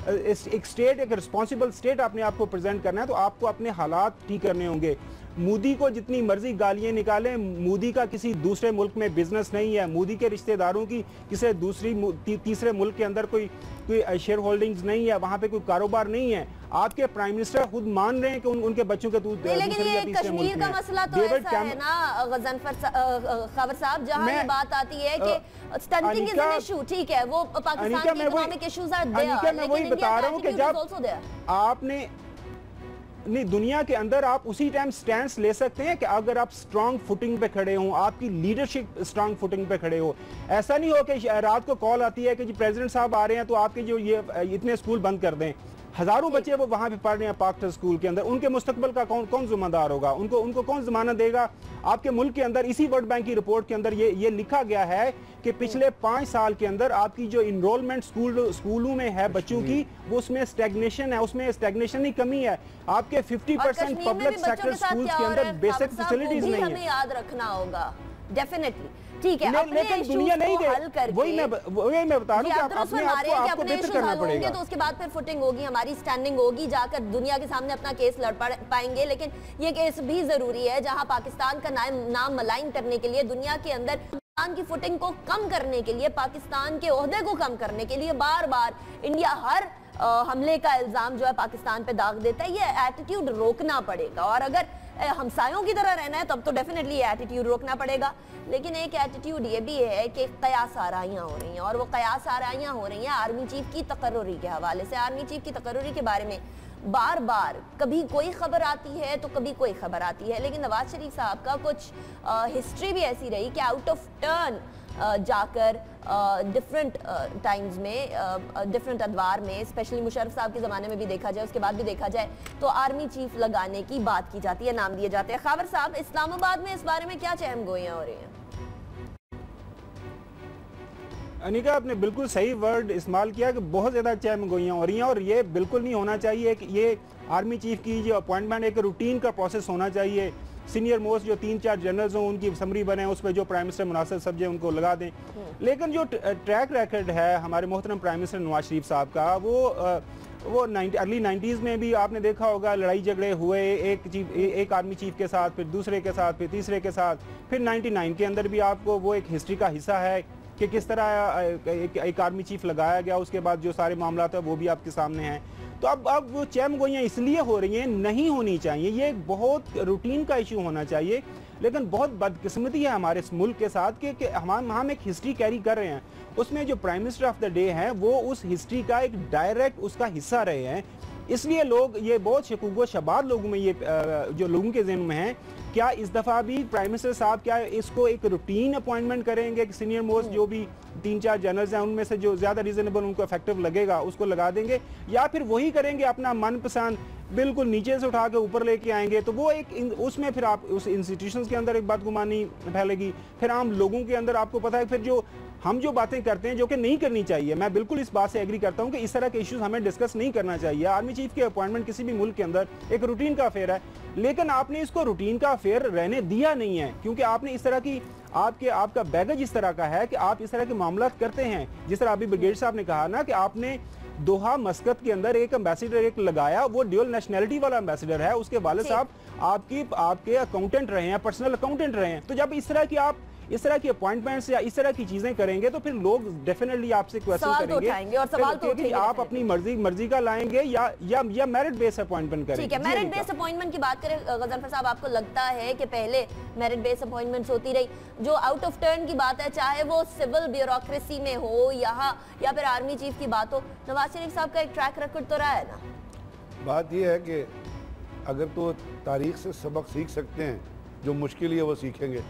एक स्टेट एक रिस्पॉन्सिबल स्टेट अपने आप को प्रेजेंट करना है तो आपको अपने हालात ठीक करने होंगे। मोदी को जितनी मर्ज़ी गालियाँ निकालें मोदी का किसी दूसरे मुल्क में बिज़नेस नहीं है। मोदी के रिश्तेदारों की किसी दूसरी ती, तीसरे मुल्क के अंदर कोई कोई शेयर होल्डिंग्स नहीं है वहाँ पे कोई कारोबार नहीं है। आपके प्राइम मिनिस्टर खुद मान रहे हैं कि उन, उनके बच्चों के दूध लेकिन ये कश्मीर का मसला तो ऐसा है ना गजनफर खबर साहब जहाँ बात आती है कि स्टंटिंग इज़ एन इशू ठीक है वो पाकिस्तान के इकोनॉमिक इश्यूज़ आर देयर मैं वही बता रहा हूँ कि जब आपने नहीं दुनिया के अंदर आप उसी टाइम स्टैंड ले सकते हैं कि अगर आप स्ट्रांग फुटिंग पे खड़े हो आपकी लीडरशिप स्ट्रांग फुटिंग पे खड़े हो। ऐसा नहीं हो कि रात को कॉल आती है कि जी प्रेसिडेंट साहब आ रहे हैं तो आपके जो ये इतने स्कूल बंद कर दें। हज़ारों बच्चे वो वहाँ पे पढ़ रहे हैं पाक्टर स्कूल के अंदर। उनके मुस्तकबल का कौन कौन जिम्मेदार होगा? उनको उनको कौन जमानत देगा? आपके मुल्क के अंदर इसी वर्ल्ड बैंक की रिपोर्ट के अंदर ये ये लिखा गया है कि पिछले पाँच साल के अंदर आपकी जो इनरोलमेंट स्कूल स्कूलों में है बच्चों की वो उसमें स्टेगनेशन है उसमें स्टेगनेशन ही कमी है। आपके 50 परसेंट पब्लिक सेक्टर स्कूल के अंदर बेसिक फैसिलिटीज़ नहीं है। याद रखना होगा डेफिनेटली ठीक है अपने लेकिन दुनिया नहीं वही मैं वही मैं बता रहा हूँ अपने आप को आपको बेहतर करना पड़ेगा। तो उसके बाद फिर फुटिंग होगी हमारी स्टैंडिंग होगी जाकर दुनिया के सामने अपना केस लड़ पाएँगे। लेकिन ये केस भी ज़रूरी है जहाँ पाकिस्तान का नाम मलाइन करने के लिए दुनिया के अंदर पाकिस्तान की फुटिंग को कम करने के लिए पाकिस्तान के ओहदे को कम करने के लिए बार बार इंडिया हर हमले का इल्ज़ाम जो है पाकिस्तान पे दाग देता है। ये एटीट्यूड रोकना पड़ेगा। और अगर हमसायों की तरह रहना है तब तो डेफिनेटली एटीट्यूड रोकना पड़ेगा। लेकिन एक एटीट्यूड ये भी है कि कयास आरियाँ हो रही हैं और वो कयास आरियाँ हो रही हैं आर्मी चीफ की तकर्री के हवाले से। आर्मी चीफ की तकर्री के बारे में बार बार कभी कोई खबर आती है तो कभी कोई खबर आती है। लेकिन नवाज़ शरीफ साहब का कुछ आ, हिस्ट्री भी ऐसी रही कि आउट ऑफ़ टर्न जाकर डिफरेंट टाइम्स में डिफरेंट अदवार में स्पेशली मुशर्फ साहब के ज़माने में भी देखा जाए, उसके बाद भी देखा जाए तो आर्मी चीफ लगाने की बात की जाती है, नाम दिए जाते हैं। खाबर साहब, इस्लामाबाद में इस बारे में क्या चहम गोइयाँ हो रही हैं? अनिका, आपने बिल्कुल सही वर्ड इस्तेमाल किया कि बहुत ज़्यादा चहम गोइयाँ हो रही हैं, और ये बिल्कुल नहीं होना चाहिए कि ये आर्मी चीफ की जो अपॉइंटमेंट एक रूटीन का प्रोसेस होना चाहिए। सीनियर मोस्ट जो तीन चार जनरल्स हों उनकी समरी बने उस पर जो प्राइम मिनिस्टर मुनासिब सब्जेक्ट उनको लगा दें। लेकिन जो ट्रैक रिकॉर्ड है हमारे मोहतरम प्राइम मिनिस्टर नवाज़ शरीफ साहब का वो वो नाइन्टी अर्ली नाइन्टीज़ में भी आपने देखा होगा लड़ाई झगड़े हुए एक चीफ एक आर्मी चीफ के साथ फिर दूसरे के साथ फिर तीसरे के साथ फिर 99 के अंदर भी आपको वो एक हिस्ट्री का हिस्सा है कि किस तरह एक, एक आर्मी चीफ लगाया गया उसके बाद जो सारे मामला थे वो भी आपके सामने हैं। तो अब अब वो चैम गोइयाँ इसलिए हो रही हैं नहीं होनी चाहिए। ये एक बहुत रूटीन का इशू होना चाहिए। लेकिन बहुत बदकिस्मती है हमारे इस मुल्क के साथ कि, हम हम एक हिस्ट्री कैरी कर रहे हैं। उसमें जो prime minister of the day हैं वो उस हिस्ट्री का एक डायरेक्ट उसका हिस्सा रहे हैं। इसलिए लोग ये बहुत शकूक शबाद लोगों में ये जो लोगों के जहन में है क्या इस दफ़ा भी प्राइम मिनिस्टर साहब क्या इसको एक रूटीन अपॉइंटमेंट करेंगे? सीनियर मोस्ट जो भी तीन चार जनरल्स हैं, उनमें से जो ज़्यादा रीजनेबल उनको इफ़ेक्टिव लगेगा, उसको लगा देंगे। या फिर वही करेंगे अपना मनपसंद, बिल्कुल नीचे से उठा के ऊपर लेके आएँगे। तो वो एक उसमें फिर आप उस इंस्टीट्यूशन के अंदर एक बात गुमानी फैलेगी। फिर आम लोगों के अंदर आपको पता है, फिर जो हम जो बातें करते हैं जो कि नहीं करनी चाहिए मैं बिल्कुल इस बात से एग्री करता हूँ कि इस तरह के इश्यूज़ हमें डिस्कस नहीं करना चाहिए। आर्मी चीफ की अपॉइंटमेंट किसी भी मुल्क के अंदर एक रूटीन का अफेयर है लेकिन आपने इसको रूटीन का अफेयर रहने दिया नहीं है क्योंकि आपने इस तरह की आपके आपका बैगेज इस तरह का है कि आप इस तरह के मामला करते हैं। जिस तरह अभी ब्रिगेड साहब ने कहा ना कि आपने दोहा मस्कत के अंदर एक एम्बेसिडर एक लगाया वो ड्यूअल नेशनैलिटी वाला एम्बेसिडर है उसके वाले साहब आपकी आपके अकाउंटेंट रहे हैं पर्सनल अकाउंटेंट रहे हैं। तो जब इस तरह की आप इस तरह की अपॉइंटमेंट्स या इस तरह की चीज़ें करेंगे तो फिर लोग डेफिनेटली आपसे क्वेश्चन तो करेंगे। और सवाल तो कि आप अपनी मर्ज़ी मर्ज़ी का लाएँगे या या या मेरिट बेस अपॉइंटमेंट करेंगे। ठीक है मेरिट बेस अपॉइंटमेंट की बात करें गजनफर साहब आपको लगता है कि पहले मेरिट बेस अपॉइंटमेंट्स होती रही? जो आउट ऑफ़ टर्न की बात है चाहे वो सिविल ब्यूरोक्रेसी में हो यहाँ या फिर आर्मी चीफ की बात हो नवाज़ शरीफ साहब का एक ट्रैक रिकॉर्ड तो रहा है ना? बात यह है कि अगर तो तारीख से सबक सीख सकते हैं जो मुश्किल है वो सीखेंगे।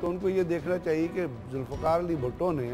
तो उनको ये देखना चाहिए कि जुल्फ़ार अली भुट्टो ने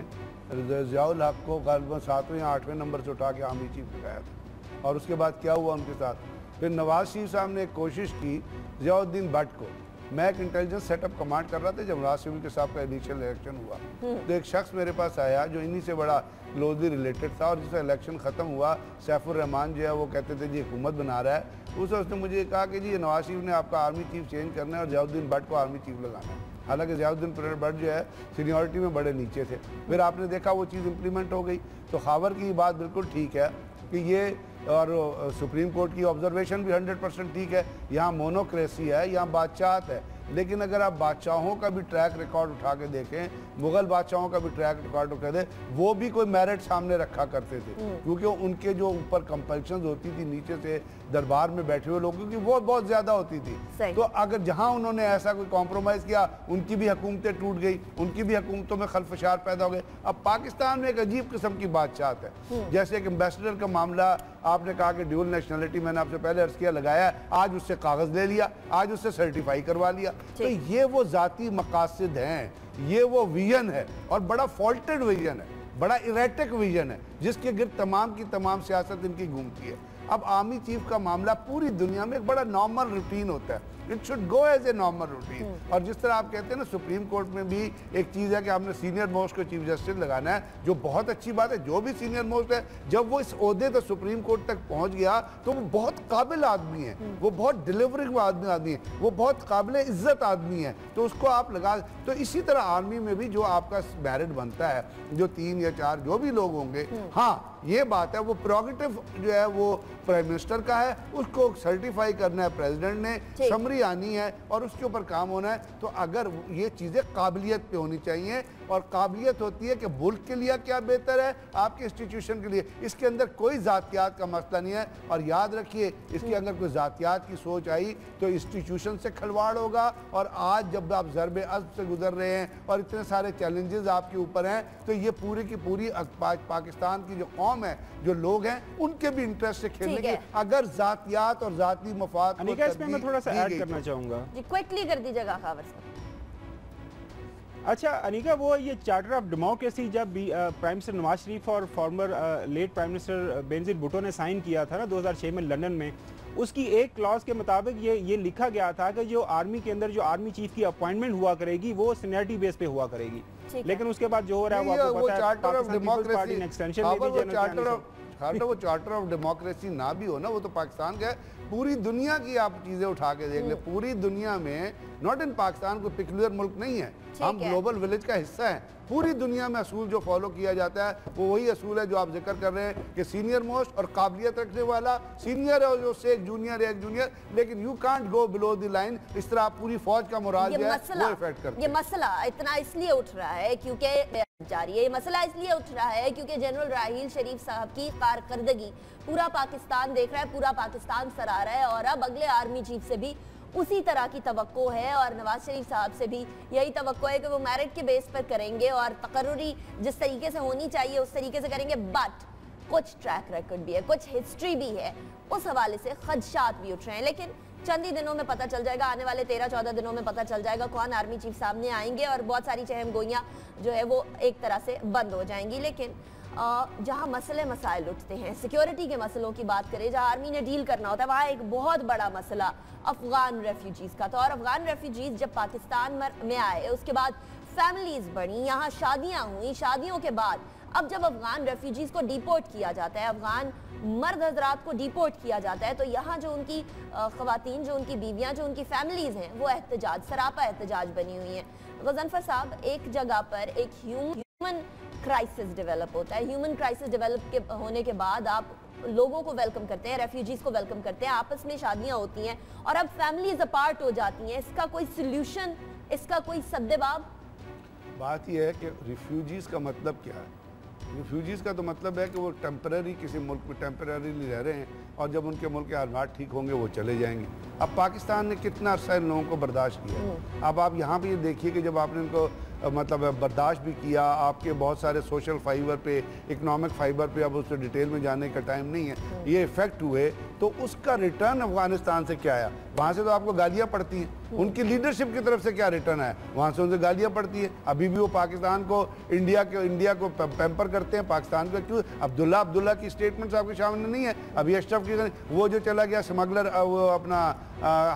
ज़ियाउल हक को गालबा सातवें या आठवें नंबर से उठा के आर्मी चीफ लगाया था। और उसके बाद क्या हुआ उनके साथ? फिर नवाज़ शरीफ साहब ने कोशिश की ज़ियाउद्दीन भट्ट को। मैं एक इंटेलिजेंस सेटअप कमांड कर रहा था जब नवाज़ शरीफ के साहब का इनिशियल इलेक्शन हुआ। हम्म। तो एक शख्स मेरे पास आया जो इन्हीं से बड़ा क्लोजली रिलेटेड था और जिसका इलेक्शन ख़त्म हुआ सैफुररहमान जो है वो कहते थे जी हुकूमत बना रहा है। उस उसने मुझे कहा कि जी नवाज़ शरीफ ने आपका आर्मी चीफ चेंज करना है और जयाउद्दीन भट्ट को आर्मी चीफ लगाना है। हालाँकि जयाउद्दीन भट्ट जो है सीनियॉरिटी में बड़े नीचे थे। फिर आपने देखा वो चीज़ इम्प्लीमेंट हो गई। तो खावर की बात बिल्कुल ठीक है कि ये और सुप्रीम कोर्ट की ऑब्जर्वेशन भी 100 परसेंट ठीक है। यहाँ मोनोक्रेसी है, यहाँ बादशाह है। लेकिन अगर आप बादशाहों का भी ट्रैक रिकॉर्ड उठा के देखें मुगल बादशाहों का भी ट्रैक रिकॉर्ड उठा दे वो भी कोई मेरिट सामने रखा करते थे। हम्म। क्योंकि उनके जो ऊपर कंपल्शन होती थी नीचे से दरबार में बैठे हुए लोगों की वो बहुत ज़्यादा होती थी। तो अगर जहाँ उन्होंने ऐसा कोई कॉम्प्रोमाइज किया उनकी भी हुकूमतें टूट गई उनकी भी हुकूमतों में खलफशार पैदा हो गए। अब पाकिस्तान में एक अजीब किस्म की बादशाह है। हम्म। जैसे एक एम्बेसडर का मामला आपने कहा कि ड्यूल नेशनलिटी मैंने आपसे पहले अर्ज़ किया लगाया आज उससे कागज़ ले लिया आज उससे सर्टिफाई करवा लिया। तो ये वो ज़ाती मकासद हैं ये वो विजन है और बड़ा फॉल्टेड विजन है बड़ा इरेटिक विजन है जिसके गिर तमाम की तमाम सियासत इनकी घूमती है। अब आर्मी चीफ का मामला पूरी दुनिया में एक बड़ा नॉर्मल रूटीन होता है। It should go as a normal routine और जिस तरह आप कहते हैं ना सुप्रीम कोर्ट में भी एक चीज़ है कि हमने सीनियर मोस्ट को चीफ जस्टिस लगाना है जो बहुत अच्छी बात है जो भी सीनियर मोस्ट है जब वो इस अहदे तक सुप्रीम कोर्ट तक पहुँच गया तो वो बहुत काबिल आदमी है। हम्म। वो बहुत डिलीवरिंग आदमी आदमी है। वो बहुत काबिल इज़्ज़त आदमी है। तो उसको आप लगा तो इसी तरह आर्मी में भी जो आपका मेरिट बनता है जो तीन या चार जो भी लोग होंगे हम्म। हाँ ये बात है वो प्रोगेटिव जो है वो प्राइम मिनिस्टर का है उसको सर्टिफाई करना है प्रेसिडेंट ने समरी आनी है और उसके ऊपर काम होना है। तो अगर ये चीज़ें काबिलियत पे होनी चाहिए और काबिलियत होती है कि मुल्क के लिए क्या बेहतर है आपके इंस्टीट्यूशन के लिए। इसके अंदर कोई ज़ातियात का मसला नहीं है। और याद रखिए इसके अंदर कोई ज़ातियात की सोच आई तो इंस्टीट्यूशन से खिलवाड़ होगा। और आज जब आप ज़रब अज़ब से गुजर रहे हैं और इतने सारे चैलेंजेस आपके ऊपर हैं तो ये पूरी की पूरी पाकिस्तान की जो कौम है जो लोग हैं उनके भी इंटरेस्ट से खेलने के अगर ज़ातियात और ज़ाती मफाद थोड़ा सा ऐड करना चाहूँगा। क्विकली कर दीजिएगा अच्छा अनिका वो ये चार्टर ऑफ़ डेमोक्रेसी जब प्राइम मिनिस्टर नवाज़ शरीफ और former late prime minister Benazir Bhutto ने साइन किया था ना 2006 में लंदन में उसकी एक क्लॉज के मुताबिक ये ये लिखा गया था कि जो आर्मी के अंदर जो आर्मी चीफ की अपॉइंटमेंट हुआ करेगी वो सीनियरिटी बेस पे हुआ करेगी। लेकिन उसके बाद जो हो रहा है वो आपको पता है एक्सटेंशन खाटा वो चार्टर ऑफ़ डेमोक्रेसी ना भी हो ना वो तो पाकिस्तान का है। पूरी दुनिया की आप चीज़ें उठा के देख ले। हम्म। पूरी दुनिया में नॉट इन पाकिस्तान को पिकुलर मुल्क नहीं है। हम ग्लोबल विलेज का हिस्सा है। पूरी दुनिया में असूल जो फॉलो किया जाता है वो वही असूल है जो आप ज़िक्र कर रहे हैं कि सीनियर मोस्ट और काबिलियत रखने वाला। सीनियर है जो से एक जूनियर है एक जूनियर लेकिन you can't go below the line इस तरह आप पूरी फौज का मुराद जो है वो इफ़ेक्ट करते ये मसला इतना इसलिए उठ रहा है क्योंकि जारी है ये मसला इसलिए उठ रहा है क्योंकि जनरल राहील शरीफ साहब की कारकर्दगी पूरा पाकिस्तान देख रहा है पूरा पाकिस्तान सरा रहा है और अब अगले आर्मी चीफ से भी उसी तरह की तो है और नवाज़ शरीफ साहब से भी यही तो है कि वो मेरिट के बेस पर करेंगे और तकर्री जिस तरीके से होनी चाहिए, उस तरीके से करेंगे। बट कुछ ट्रैक रिकॉर्ड भी है, कुछ हिस्ट्री भी है, उस हवाले से खदशात भी उठ रहे हैं। लेकिन चंद ही दिनों में पता चल जाएगा, आने वाले तेरह चौदह दिनों में पता चल जाएगा कौन आर्मी चीफ सामने आएँगे और बहुत सारी चहम गोइयाँ जो है वो एक तरह से बंद हो जाएँगी। लेकिन जहाँ मसले मसाइल उठते हैं, सिक्योरिटी के मसलों की बात करें, जहाँ आर्मी ने डील करना होता है, वहाँ एक बहुत बड़ा मसला अफगान रेफ्यूजीज़ का था। और अफगान रेफ्यूजीज़ जब पाकिस्तान में आए, उसके बाद फैमिलीज़ बढ़ी यहाँ शादियाँ हुई। शादियों के बाद, अब जब अफगान रेफ्यूजीज़ को डिपोर्ट किया जाता है, अफगान मर्द हजरात को डिपोर्ट किया जाता है तो यहाँ जो उनकी खातन जो उनकी बीवियाँ, जो उनकी फैमिलीज़ हैं, वो एहतजाज, सरापा एहतजाज बनी हुई हैं। गजनफर साहब, एक जगह पर एक ह्यूमन क्राइसिस डेवलप होता है। ह्यूमन क्राइसिस डेवलप के होने के बाद आप लोगों को वेलकम करते हैं रेफ्यूजीज को वेलकम करते हैं आपस में शादियाँ होती हैं और अब फैमिलीज़ अपार्ट हो जाती हैं। इसका कोई सोल्यूशन इसका कोई सद्देबाब बात यह है कि रिफ्यूजीज का मतलब क्या है? रिफ्यूजीज़ का तो मतलब है कि वो टेम्पररी किसी मुल्क में टेम्पररीली रह रहे हैं और जब उनके मुल्क के हालात ठीक होंगे वो चले जाएँगे। अब पाकिस्तान ने कितना अर्सा इन लोगों को बर्दाश्त किया हम्म। अब आप यहाँ ये देखिए कि जब आपने इनको मतलब बर्दाश्त भी किया। आपके बहुत सारे सोशल फाइबर पे इकोनॉमिक फाइबर पे अब उस डिटेल में जाने का टाइम नहीं है। हम्म। ये इफ़ेक्ट हुए तो उसका रिटर्न अफ़गानिस्तान से क्या आया? वहाँ से तो आपको गालियाँ पड़ती हैं। हम्म। उनकी लीडरशिप की तरफ़ से क्या रिटर्न आया? वहाँ से उनसे गालियाँ पड़ती हैं। अभी भी वो पाकिस्तान को इंडिया के इंडिया को पैम्पर करते हैं। पाकिस्तान को क्यों? अब्दुल्ला अब्दुल्ला की स्टेटमेंट्स आपके सामने नहीं है। अभी अशरफ की वो जो चला गया स्मगलर वो अपना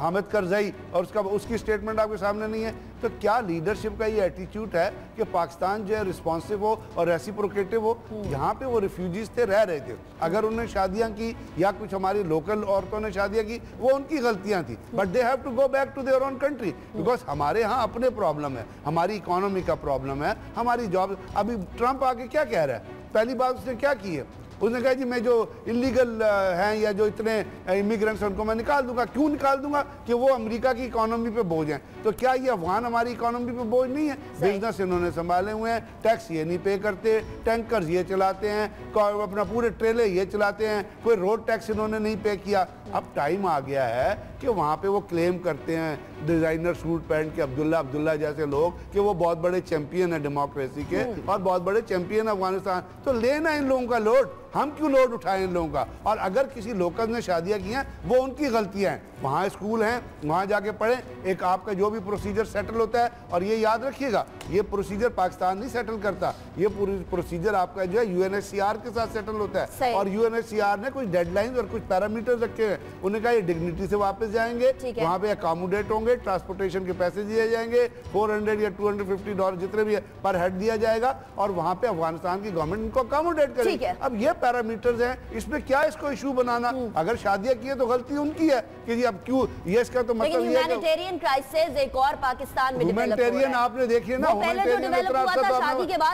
हामिद करजई और उसका उसकी स्टेटमेंट आपके सामने नहीं है। तो क्या लीडरशिप का ये एटीट्यूड है कि पाकिस्तान जो है रिस्पॉन्सिव हो और रेसिप्रोकेटिव हो? हम्म। यहाँ पे वो रिफ्यूजीज थे रह रहे थे। अगर उन्होंने शादियाँ की या कुछ हमारी लोकल औरतों ने शादियाँ की वो उनकी गलतियाँ थी। But they have to go back to their own country because हमारे यहाँ अपने प्रॉब्लम है। हमारी इकोनॉमी का प्रॉब्लम है। हमारी जॉब अभी ट्रंप आके क्या कह रहा है? पहली बात उसने क्या की है? उसने कहा जी मैं जो इलीगल हैं या जो इतने इमिग्रेंट्स उनको मैं निकाल दूँगा। क्यों निकाल दूँगा? कि वो अमेरिका की इकोनॉमी पे बोझ हैं। तो क्या ये अफगान हमारी इकोनॉमी पे बोझ नहीं है? बिज़नेस इन्होंने संभाले हुए हैं। टैक्स ये नहीं पे करते। टैंकर्स ये चलाते हैं। अपना पूरे ट्रेले ये चलाते हैं। कोई रोड टैक्स इन्होंने नहीं पे किया। अब टाइम आ गया है कि वहाँ पे वो क्लेम करते हैं डिज़ाइनर सूट पहन के अब्दुल्ला अब्दुल्ला जैसे लोग कि वो बहुत बड़े चैंपियन है डेमोक्रेसी के हम्म। और बहुत बड़े चैंपियन अफ़गानिस्तान। तो लेना इन लोगों का लोड हम क्यों लोड उठाएँ इन लोगों का? और अगर किसी लोकल ने शादियाँ की हैं वो उनकी गलतियाँ हैं। वहाँ स्कूल हैं वहाँ जाके पढ़ें। एक आपका जो भी प्रोसीजर सेटल होता है और ये याद रखिएगा ये प्रोसीजर पाकिस्तान नहीं सेटल करता। ये प्रोसीजर आपका जो है यूएनएचसीआर के साथ सेटल होता है। और यूएनएचसीआर ने कुछ डेडलाइन और कुछ पैरामीटर रखे हैं। उन्हें कहा ये डिग्निटी से वापस जाएँगे। वहाँ पे अकोमोडेट होंगे ट्रांसपोर्टेशन के पैसे दिए जाएँगे। फोर या टू डॉलर जितने भी पर हेड दिया जाएगा। और वहाँ पे अफ़गानिस्तान की गवर्नमेंट इनको अकोमोडेट करेगी। अब ये पैरामीटर्स हैं इसमें क्या इसको इशू बनाना? हम्म। अगर शादियाँ की है तो गलती उनकी है कि जी अब क्यों ये इसका तो मतलब ह्यूमैनिटेरियन क्राइसिस एक और पाकिस्तान में ह्यूमैनिटेरियन आपने देखिए ना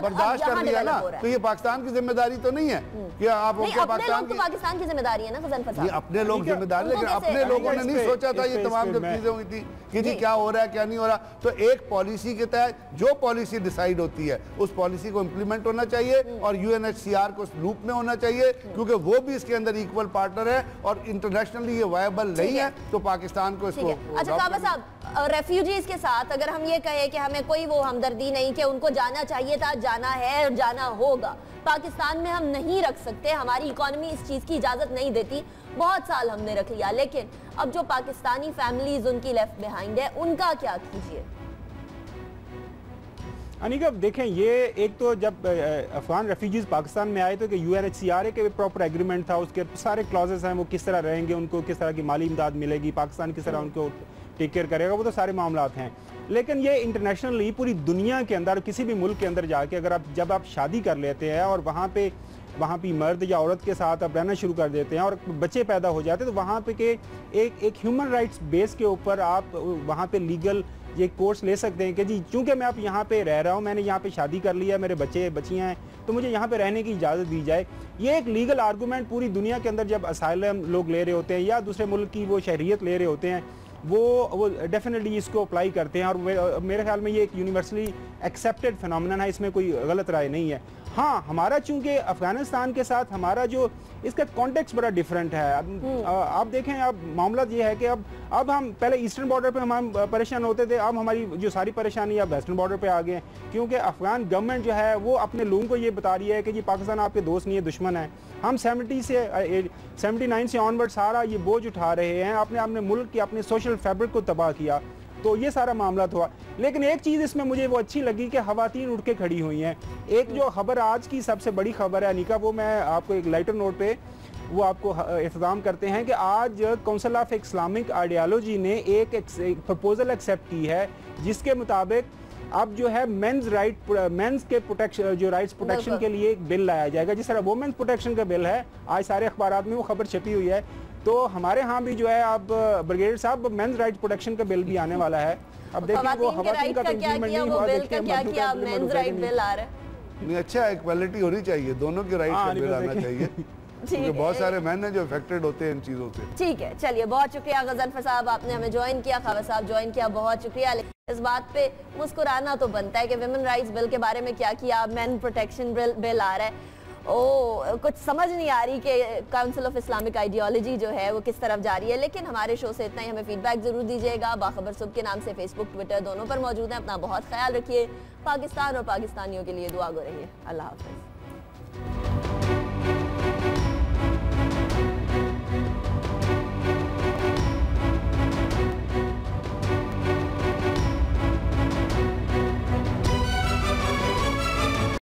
बर्दाश्त कर लिया ना। तो ये पाकिस्तान की ज़िम्मेदारी तो नहीं है हम्म। कि आप पाकिस्तान तो की पाकिस्तान की ज़िम्मेदारी है ना अपने लोग ज़िम्मेदारी लेकिन अपने लोगों ने नहीं सोचा था ये तमाम जब चीज़ें हुई थी कि जी क्या हो रहा है क्या नहीं हो रहा। तो एक पॉलिसी के तहत जो पॉलिसी डिसाइड होती है उस पॉलिसी को इम्प्लीमेंट होना चाहिए हम्म। और यूएनएचसीआर को लूप में होना चाहिए क्योंकि वो भी इसके अंदर इक्वल पार्टनर है और इंटरनेशनली ये वायबल नहीं है। तो पाकिस्तान को इसको अच्छा काबा साहब रेफ्यूजीज के साथ अगर हम ये कहें कि हमें कोई वो हमदर्दी नहीं कि उनको जाना चाहिए था जाना है और जाना होगा पाकिस्तान में हम नहीं रख सकते हमारी इकोनॉमी इस चीज़ की इजाज़त नहीं देती। बहुत साल हमने रख लिया लेकिन अब जो पाकिस्तानी फैमिलीज़ उनकी लेफ़्ट बिहाइंड है उनका क्या कीजिए? अनिका देखें ये एक तो जब अफगान रेफ्यूजीज पाकिस्तान में आए तो कि U N H C R ए के प्रॉपर एग्रीमेंट था उसके सारे क्लॉजेस हैं वो किस तरह रहेंगे उनको किस तरह की माली इमदाद मिलेगी पाकिस्तान किस तरह उनको टेक केयर करेगा वो तो सारे मामला हैं। लेकिन ये इंटरनेशनली पूरी दुनिया के अंदर किसी भी मुल्क के अंदर जाके अगर आप जब आप शादी कर लेते हैं और वहाँ पे वहाँ पे मर्द या औरत के साथ आप रहना शुरू कर देते हैं और बच्चे पैदा हो जाते हैं तो वहाँ पे के एक एक ह्यूमन राइट्स बेस के ऊपर आप वहाँ पे लीगल ये कोर्स ले सकते हैं कि जी, चूँकि मैं आप यहाँ पर रह रहा हूँ, मैंने यहाँ पर शादी कर लिया है, मेरे बच्चे, बच्चियाँ हैं तो मुझे यहाँ पर रहने की इजाज़त दी जाए। ये एक लीगल आर्गूमेंट पूरी दुनिया के अंदर जब असाइलम लोग ले रहे होते हैं या दूसरे मुल्क की वो शहरीत ले रहे होते हैं, वो वो डेफिनेटली इसको अप्लाई करते हैं और मेरे ख्याल में ये एक यूनिवर्सली एक्सेप्टेड फिनमिन है, इसमें कोई गलत राय नहीं है। हाँ हमारा चूँकि अफ़गानिस्तान के साथ हमारा जो इसका कॉन्टेक्स्ट बड़ा डिफरेंट है। अब हम्म। आप देखें अब मामला ये है कि अब अब हम पहले ईस्टर्न बॉर्डर पे हम परेशान होते थे अब हमारी जो सारी परेशानी अब वेस्टर्न बॉर्डर पे आ गए क्योंकि अफगान गवर्नमेंट जो है वो अपने लोगों को ये बता रही है कि जी पाकिस्तान आपके दोस्त नहीं है दुश्मन है। हम सेवेंटी से सेवेंटी नाइन से ऑनवर्ड सारा ये बोझ उठा रहे हैं। अपने अपने मुल्क के अपने सोशल फैब्रिक को तबाह किया। तो ये सारा मामला हुआ लेकिन एक चीज़ इसमें मुझे वो अच्छी लगी कि खवतिन उठ के खड़ी हुई हैं। एक जो खबर आज की सबसे बड़ी खबर है अनिका वो मैं आपको एक लाइटर नोट पे वो आपको इंतज़ाम करते हैं कि आज काउंसिल ऑफ़ इस्लामिक आइडियालॉजी ने एक, एक प्रपोजल एक्सेप्ट की है जिसके मुताबिक अब जो है मेंस राइट मेंस के प्रोटेक्शन जो राइट्स प्रोटेक्शन के लिए एक बिल लाया जाएगा। जिस तरह वुमेन्स प्रोटेक्शन का बिल है आज सारे अखबार में वो खबर छपी हुई है। तो हमारे यहाँ भी जो है अब ब्रिगेड साहब मेंस राइट प्रोटेक्शन का बिल भी आने वाला है। अब देखिए वो खवातीन का नहीं हुआ देखिए क्या किया? मेंस राइट बिल आ रहा है। नहीं अच्छा इक्वालिटी होनी चाहिए। दोनों के राइट का बिल आना चाहिए। (laughs) क्योंकि बहुत सारे मैन हैं जो अफेक्टेड होते हैं इन चीज़ों से। ठीक है चलिए बहुत शुक्रिया गजनफर साहब आपने हमें ज्वाइन किया। खावर साहब ज्वाइन किया बहुत शुक्रिया। इस बात पे मुस्कुराना तो बनता है कि वुमेन राइट्स बिल के बारे में क्या किया? मैन प्रोटेक्शन बिल बिल आ रहा है। ओ कुछ समझ नहीं आ रही कि काउंसिल ऑफ़ इस्लामिक आइडियोलॉजी जो है वो किस तरफ़ जा रही है। लेकिन हमारे शो से इतना ही हमें फीडबैक ज़रूर दीजिएगा। बाखबर सुबह के नाम से फेसबुक ट्विटर दोनों पर मौजूद हैं। अपना बहुत ख्याल रखिए। पाकिस्तान और पाकिस्तानियों के लिए दुआ गो रहिए अल्लाह हाफिज़।